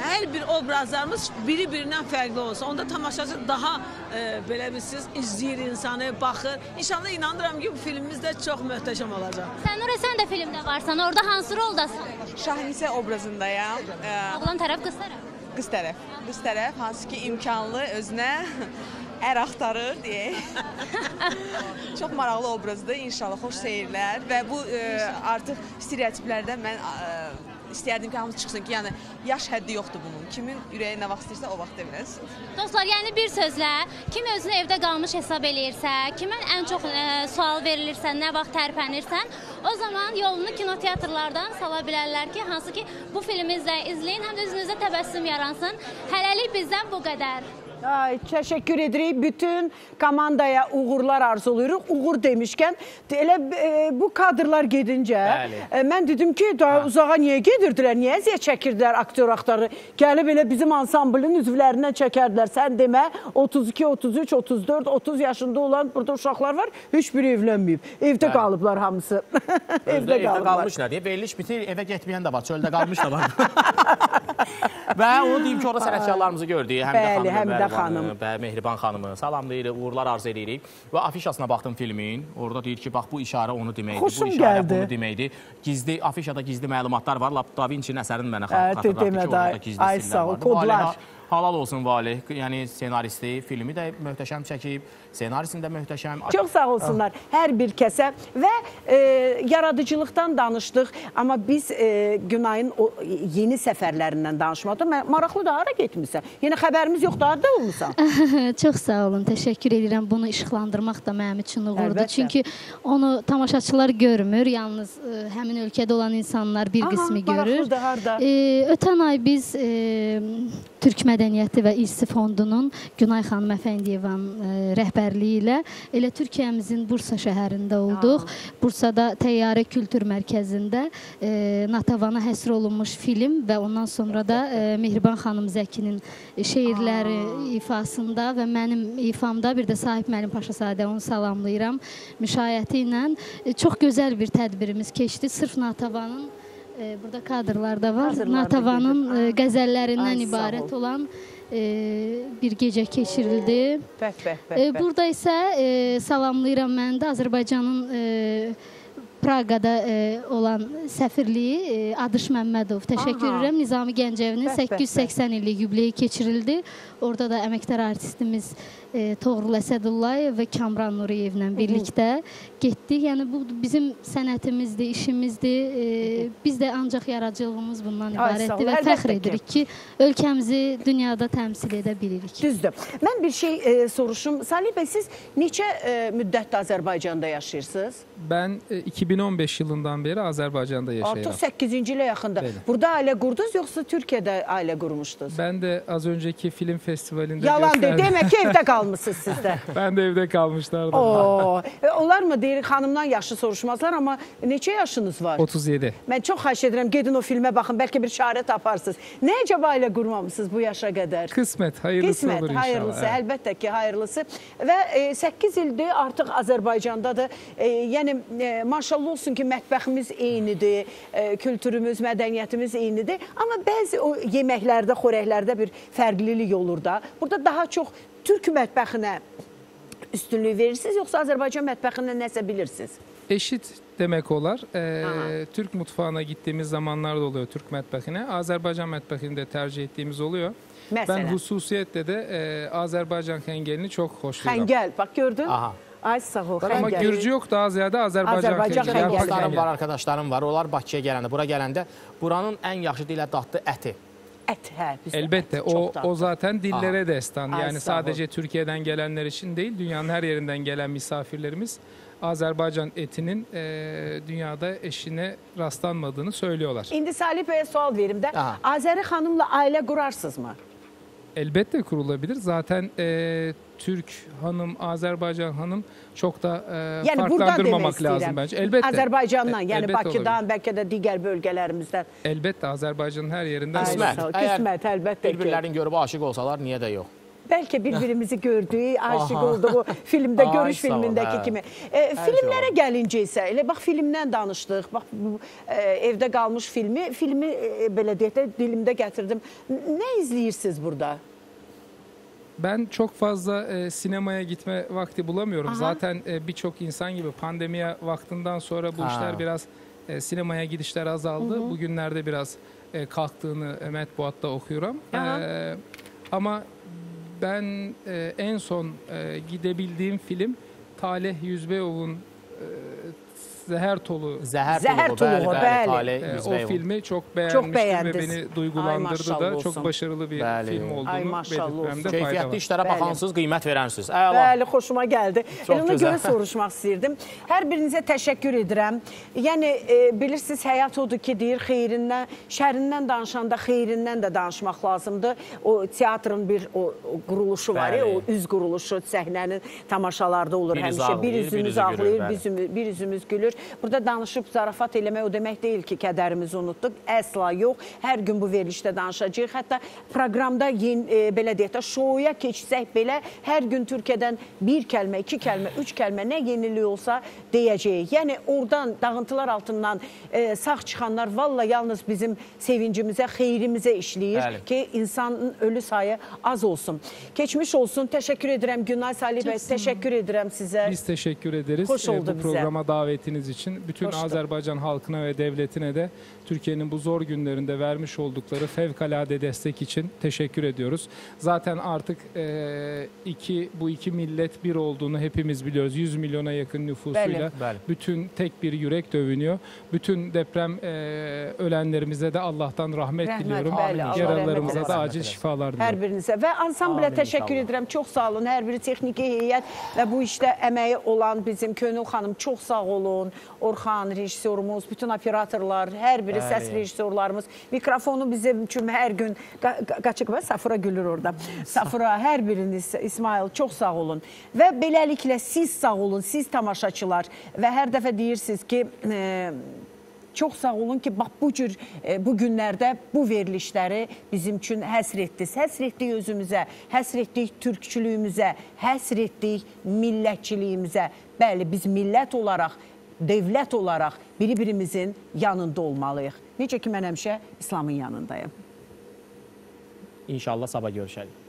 hər bir obrazlarımız biri-birindən fərqli olsun. Onda tamaşaçı daha e, belə bilsiz izləyir insanı, baxır. İnşallah inanıram ki, bu filmimiz də çox möhtəşəm olacaq. Sənure sən də filmdə varsan, orada hansı roldasan? Şahnisə obrazındayam. Oğlan tərəf, qız tərəf. Qız tərəf. Qız tərəf hansı ki imkanlı özünə ər axtarır deyək. Çox maraqlı obrazdır. İnşallah xoş seyirlər və bu ə, artıq stereotiplərdən mən ə, istərdim ki, hamısı çıxsın ki, yəni yaş həddi yoxdur bunun. Kimin ürəyi nə vaxt istəyirsə o vaxt deməlisən. Dostlar, yəni bir sözlə, kim özünü evdə qalmış hesab eləyirsə, kimə ən çox ə, sual verilirsə, nə vaxt tərpənirsən, o zaman yolunu kinoteatrlardan sala bilərlər ki, hansı ki bu filmi izlə, izləyin, həm də özünüzə təbəssüm yaransın. Hələlik bizdən bu qədər. Ay, təşəkkür edirik. Bütün komandaya uğurlar arzulayırıq. Uğur demişkən, elə e, bu kadrlar gedincə, e, mən dedim ki, daha uzağa niyə gedirdilər? Niyə əziyyət çəkirdilər aktyor axtarı? Gəlib elə bizim ansamblın üzvlərindən çəkərdilər. Sən demə, 32, 33, 34, 30 yaşında olan burada uşaqlar var, heç biri evlənməyib. Evdə Bəli. qalıblar hamısı. Evdə, evdə qalmış nə deyə? Veriliş bitir, evə getməyən də var, çöldə qalmış da var. Və onu deyim ki, orada sənətkarlarımızı gördük. Həmidə Bəli, xanım, Həmidə Bəli, xanım. və Mehriban xanımı salamlayırıq, uğurlar arzu edirik. Və afişasına baxdım filmin. Orada deyir ki, bax bu işarə onu deməkdir, Xoşum bu işarə gəldi. bunu deməkdir. Gizli afişada gizli məlumatlar var. Lap Da Vinci-nin əsərinin mənə xatırlatdı ki, orada gizli ol, vardı. kodlar. Halal olsun Valeh. Yəni senaristi, filmi də möhtəşəm çəkib, senarisini də möhtəşəm. Çox sağ olsunlar hər bir kəsə və e, yaradıcılıqdan danışdıq, amma biz e, Günayın o yeni səfərlərindən danışmadıq. Mən maraqlıdır, hara getmisən? Yenə xəbərimiz yoxdur, harda olmusan? Çox sağ olun, təşəkkür edirəm. Bunu işıqlandırmaq da mənim üçün uğurdur. Çünki onu tamaşaçılar görmür, yalnız ə, həmin ölkədə olan insanlar bir Aha, qismi görür. E, ötən ay biz e, Türk Mədəniyyəti və İrsi Fondunun Günay xanım Əfəndiyevanın e, rəhbərliyi ilə elə Türkiyəmizin Bursa şəhərində olduq. Bursada Təyyarə Kültür Mərkəzində e, Natavana həsr olunmuş film və ondan sonra da e, Mehriban xanım Zəkinin şeirləri ifasında və mənim ifamda bir də sahib müəllim Paşasadə onu salamlayıram. Müşayiəti ilə e, çox gözəl bir tədbirimiz keçdi. Sırf Natavanın e, burada kadrlarda var. Kadrlarda Natavanın gedir. e, ibarət ol. olan bir gecə keçirildi. Bəh, bəh, bəh, E, bəh. burada isə e, salamlayıram mən də Azərbaycanın e, Praqada e, olan səfirliyi e, Adış Məmmədov. Təşəkkür edirəm. Nizami Gəncəvinin Bəh, bəh, bəh. 880 illik yubileyi keçirildi. Orada da əməkdar artistimiz e, Toğrul Əsədullayev və Kamran Nuriyevlə birlikdə getdik. Yəni bu bizim sənətimizdir, işimizdir. E, biz də ancaq yaradıcılığımız bundan ibarətdir və fəxr ki. edirik ki, ölkəmizi dünyada təmsil edə bilirik. Düzdür. Mən bir şey e, soruşum. Salih bəy, siz neçə e, müddətdir Azərbaycanda yaşayırsınız? Ben e, 2015 yılından beri Azerbaycan'da yaşıyorum. Artıq 8-ci ilə yaxında. Bəli. Burada ailə qurdunuz yoxsa Türkiyədə ailə qurmuşdunuz? Ben de az önceki film festivalinde Yalan deyil. gösterdim. Demək ki, evdə qalmısınız siz də. ben de evde kalmışlardım. Oo. E, Onlar mı deyir xanımdan yaşı soruşmazlar, amma neçə yaşınız var? 37. Mən çox xahiş edirəm, gedin o filmə baxın, bəlkə bir çarə taparsınız. Nə əcəb ailə qurmamısınız bu yaşa qədər? Kısmet hayırlısı Qismət, olur inşallah. hayırlısı, Evet. əlbəttə ki, hayırlısı. Və e, 8 ildir artıq Azərbaycandadır. E, yəni e, maşallah olsun ki, mətbəximiz eynidir, e, kültürümüz, mədəniyyətimiz eynidir. Amma bəzi o yeməklərdə, xörəklərdə bir fərqlilik olur da. Burada daha çox türk mətbəxinə üstünlük verirsiniz, yoxsa Azərbaycan mətbəxindən nəsə bilirsiniz? Eşit demek olar. Ee, Türk mutfağına gittiğimiz zamanlar da oluyor Türk mətbəxinə. Azerbaycan mətbəxini de tercih ettiğimiz oluyor. Məsələn. Ben hususiyetle de e, Azerbaycan hengelini çok hoşluyorum. Xəngəl, bax gördün? Aha. Ay sağ ol, Ama xəngəl. Gürcü yok daha ziyade Azerbaycan, Azerbaycan hengeli. hengeli. Yarpak Dostlarım var, arkadaşlarım var. Onlar Bakıya gələndə, bura gələndə buranın ən yaxşı dilə dadlı əti. Ət, hə, Elbette ət o o zaten dillere destan. Ay, Yani ol. sadece Türkiye'den gelenler için değil, dünyanın her yerinden gelen misafirlerimiz Azerbaycan etinin e, dünyada eşine rastlanmadığını söylüyorlar. İndi Salih bəyə sual verim də. Aha. Azəri xanımla ailə qurarsınızmı? Elbette kurulabilir. Zaten e, Türk hanım, Azerbaycan hanım çok da e, demək farklandırmamak istəyirəm. lazım bence. Elbette. Azərbaycandan, E- yəni elbette Bakıdan, olabilir. bəlkə də digər bölgələrimizdən. Elbette Azerbaycan'ın her yerinden. Əgər Qismət, əlbəttə ki. Bir-birlərini görüb aşiq olsalar, niyə də yox? Bəlkə bir-birimizi gördük, aşiq Aha. olduq o filmdə, Ay, görüş filmindəki hə. kimi. E, filmlərə gəlincə isə, elə bax filmdən danışdıq. Bax bu e, evdə qalmış filmi, filmi e, belə deyək də dilimdə gətirdim. Nə izləyirsiniz burada? Ben çok fazla e, sinemaya gitme vakti bulamıyorum. Aha. Zaten e, birçok insan gibi pandemiye vaktinden sonra bu Ha. işler biraz e, sinemaya gidişler azaldı. Bugünlerde biraz e, kalktığını e, matbuatta okuyorum. Aha. E, ama ben e, en son e, gidebildiğim film Talih Yüzbeyov'un e, Zehər Tolu Zəhər, Zəhər tuluğu, bəli, bəli, bəli. Talih e, o filmi çok beğenmiştim ve beğendiniz. beni Ay, duygulandırdı maşallah da. olsun. Çok başarılı bir Bəli. film olduğunu Ay, olsun. fayda Keyfiyyətli var. işlərə Bəli. baxansınız, qiymət verərsiniz. Əla. Bəli, xoşuma gəldi. Çox Elə ona görə soruşmaq istəyirdim. Hər birinizə təşəkkür edirəm. Yəni e, bilirsiniz həyat odur ki, deyir xeyrindən, şərindən danışanda xeyrindən də danışmaq lazımdır. O teatrın bir o, o quruluşu var, ya, Bəli. o üz quruluşu səhnənin tamaşalarda olur Bir həmişə. Bir ağlayır, bir üzümüz ağlayır, bəli. bir üzümüz, bir üzümüz gülür. Burada danışıb zarafat eləmək o demək deyil ki, kədərimizi unutduq. Əsla yox. Hər gün bu verilişdə danışacağıq. Hətta proqramda yeni, e, belə deyək də şouya keçsək belə hər gün Türkiyədən bir kəlmə, iki kəlmə, üç kəlmə nə yenilik olsa deyəcəyik. Yəni oradan dağıntılar altından e, sağ çıxanlar valla yalnız bizim sevincimizə, xeyrimizə işləyir Bəli. ki, insanın ölü sayı az olsun. Keçmiş olsun. Təşəkkür edirəm Günay Salih bəy. Təşəkkür edirəm sizə. Biz teşekkür ederiz Hoş e, oldu bu bize. programa davetiniz için. Bütün Hoştu. Azerbaycan halkına ve devletine de Türkiye'nin bu zor günlerinde vermiş oldukları fevkalade destek için teşekkür ediyoruz. Zaten artık e, iki bu iki millet bir olduğunu hepimiz biliyoruz. 100 milyona yakın nüfusuyla bəli. bütün tek bir yürek dövünüyor. Bütün deprem e, ölenlerimize de Allah'tan rahmet, Rəhmət, diliyorum. Yaralarımıza da acil şifalar diliyorum. Hər birinizə və ansamblə Amin, təşəkkür inşallah. edirəm. Çox sağ olun. Hər biri texniki heyət və bu işdə əməyi olan bizim Könül xanım çox sağ olun. Orxan rejissorumuz, bütün operatorlar, hər biri Bəli. səs rejissorlarımız. Mikrofonu bizim üçün hər gün qa- qaçıq və Safura gülür orada. Safura hər biriniz İsmail çox sağ olun. Və beləliklə siz sağ olun, siz tamaşaçılar və hər dəfə deyirsiniz ki, e, Çox sağ olun ki, bax bu cür e, bu günlərdə bu verilişləri bizim üçün həsr etdiniz. Həsr etdik özümüzə, həsr etdik türkçülüyümüzə, həsr etdik millətçiliyimizə. Bəli, biz millət olaraq, dövlət olaraq bir-birimizin yanında olmalıyıq. Necə ki, mən həmişə İslamın yanındayım. İnşallah sabah görüşərik.